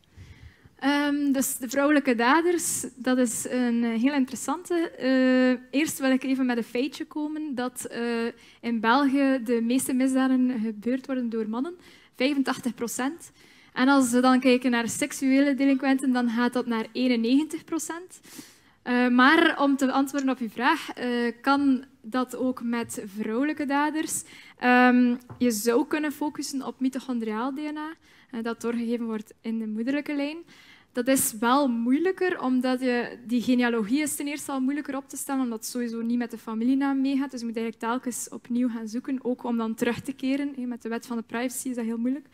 Ehm, dus de vrouwelijke daders, dat is een eh, heel interessante. Eh, eerst wil ik even met een feitje komen dat uh, in België de meeste misdaden gebeurd worden door mannen, 85 procent. En als we dan kijken naar seksuele delinquenten, dan gaat dat naar 91 procent. Maar om te antwoorden op uw vraag, kan dat ook met vrouwelijke daders. Um, je zou kunnen focussen op mitochondriaal DNA, dat doorgegeven wordt in de moederlijke lijn. Dat is wel moeilijker, omdat je, die genealogie is ten eerste al moeilijker op te stellen, omdat het sowieso niet met de familienaam meegaat. Dus je moet eigenlijk telkens opnieuw gaan zoeken, ook om dan terug te keren. Met de wet van de privacy is dat heel moeilijk.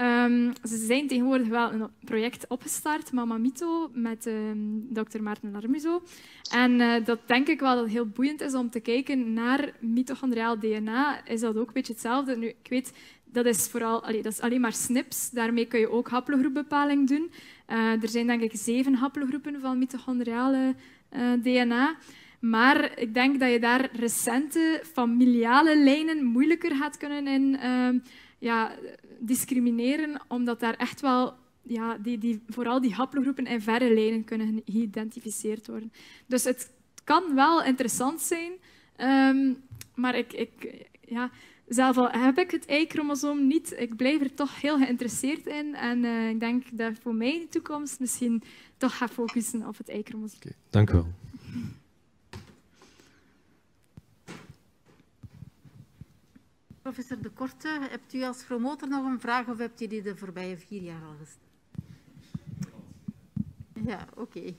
Um, ze zijn tegenwoordig wel een project opgestart, Mama Mito, met um, dokter Maarten Larmuzo. En uh, dat denk ik wel dat heel boeiend is om te kijken naar mitochondriaal DNA. Is dat ook een beetje hetzelfde? Nu, ik weet, dat is, vooral, dat is alleen maar SNPs. Daarmee kun je ook haplogroepbepaling doen. Uh, er zijn denk ik zeven haplogroepen van mitochondriale uh, DNA. Maar ik denk dat je daar recente familiale lijnen moeilijker gaat kunnen in uh, ja, discrimineren, omdat daar echt wel ja, die, die, vooral die haplogroepen in verre lijnen kunnen geïdentificeerd worden. Dus het kan wel interessant zijn, um, maar ik, ik, ja, zelf al heb ik het Y-chromosoom niet, ik blijf er toch heel geïnteresseerd in. En uh, ik denk dat voor mij in de toekomst misschien toch ga focussen op het Y-chromosoom. Dank u wel. Professor De Korte, hebt u als promotor nog een vraag of hebt u die de voorbije vier jaar al gesteld? Ja, oké. Okay.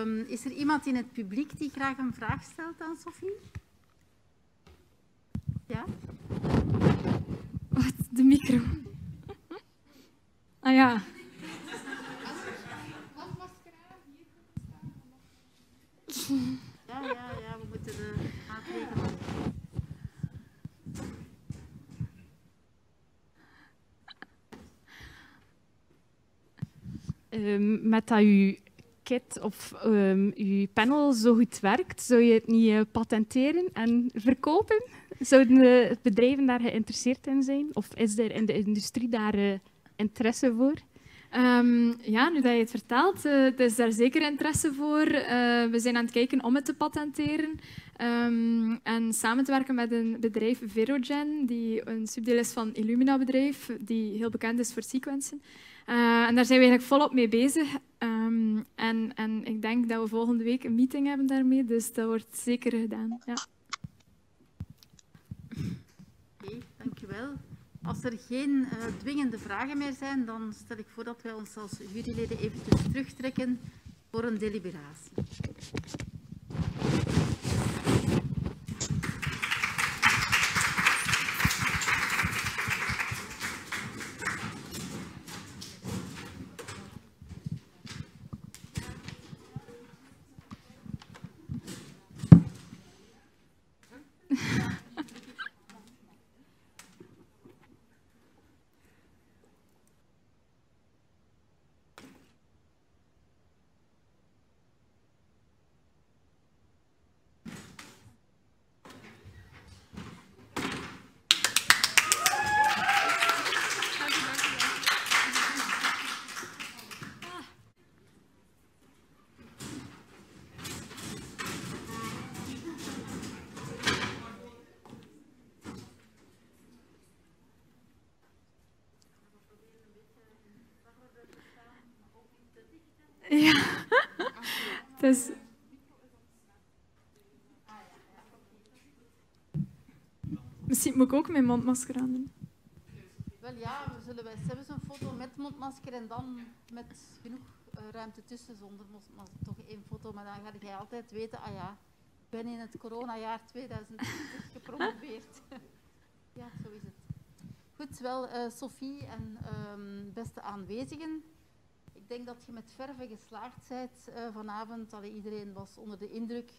Um, is er iemand in het publiek die graag een vraag stelt aan Sophie? Ja? Wat? De micro. Ah ja. Ja, ja, ja, we moeten de maatregelen. Um, met dat uw kit of um, uw panel zo goed werkt, zou je het niet uh, patenteren en verkopen? Zouden de bedrijven daar geïnteresseerd in zijn? Of is er in de industrie daar uh, interesse voor? Um, ja, nu dat je het vertelt, uh, is daar zeker interesse voor. We zijn aan het kijken om het te patenteren. En samen te werken met een bedrijf, Verogen, die een subdeel is van Illumina-bedrijf, die heel bekend is voor sequencen. Uh, en daar zijn we eigenlijk volop mee bezig. Um, en, en ik denk dat we volgende week een meeting hebben daarmee, dus dat wordt zeker gedaan. Ja. Oké, dankjewel. Als er geen uh, dwingende vragen meer zijn, dan stel ik voor dat wij ons als juryleden eventjes terugtrekken voor een deliberatie. Ja. Dus... Misschien moet ik ook mijn mondmasker aan doen. Wel ja, we zullen bij hebben een foto met mondmasker en dan met genoeg uh, ruimte tussen zonder mondmasker. Toch één foto, maar dan ga jij altijd weten, ah ja, ik ben in het coronajaar 2020 gepromoveerd. ja, zo is het. Goed, wel uh, Sophie en um, beste aanwezigen ik denk dat je met verve geslaagd bent uh, vanavond. Allee, iedereen was onder de indruk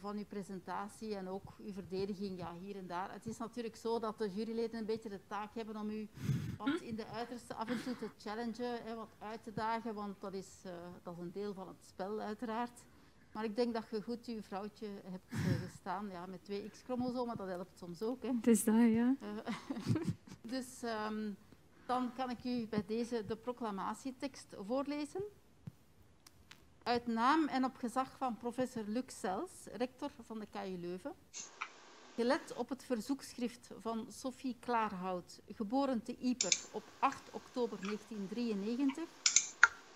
van uw presentatie en ook uw verdediging ja, hier en daar. Het is natuurlijk zo dat de juryleden een beetje de taak hebben om u wat in de uiterste af en toe te challengen, hè, wat uit te dagen, want dat is, uh, dat is een deel van het spel uiteraard. Maar ik denk dat je goed je vrouwtje hebt gestaan. Ja, met twee X-chromosomen, dat helpt soms ook. Hè. Het is dat, ja. dus... Um, Dan kan ik u bij deze de proclamatietekst voorlezen. Uit naam en op gezag van professor Luc Sels, rector van de KU Leuven, gelet op het verzoekschrift van Sophie Klaarhout, geboren te Ieper op 8 oktober 1993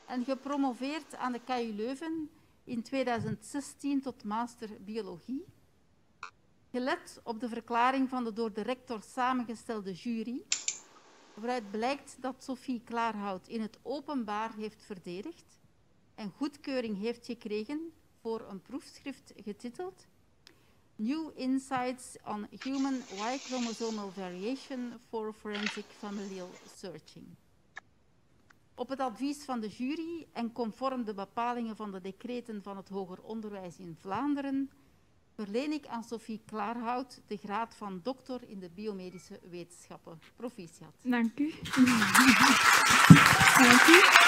en gepromoveerd aan de KU Leuven in 2016 tot master biologie. Gelet op de verklaring van de door de rector samengestelde jury, waaruit blijkt dat Sophie Klaarhout in het openbaar heeft verdedigd en goedkeuring heeft gekregen voor een proefschrift getiteld New Insights on Human Y-Chromosomal Variation for Forensic Familial Searching. Op het advies van de jury en conform de bepalingen van de decreten van het hoger onderwijs in Vlaanderen verleen ik aan Sophie Klaarhout de graad van doctor in de biomedische wetenschappen. Proficiat. Dank u. Dank u.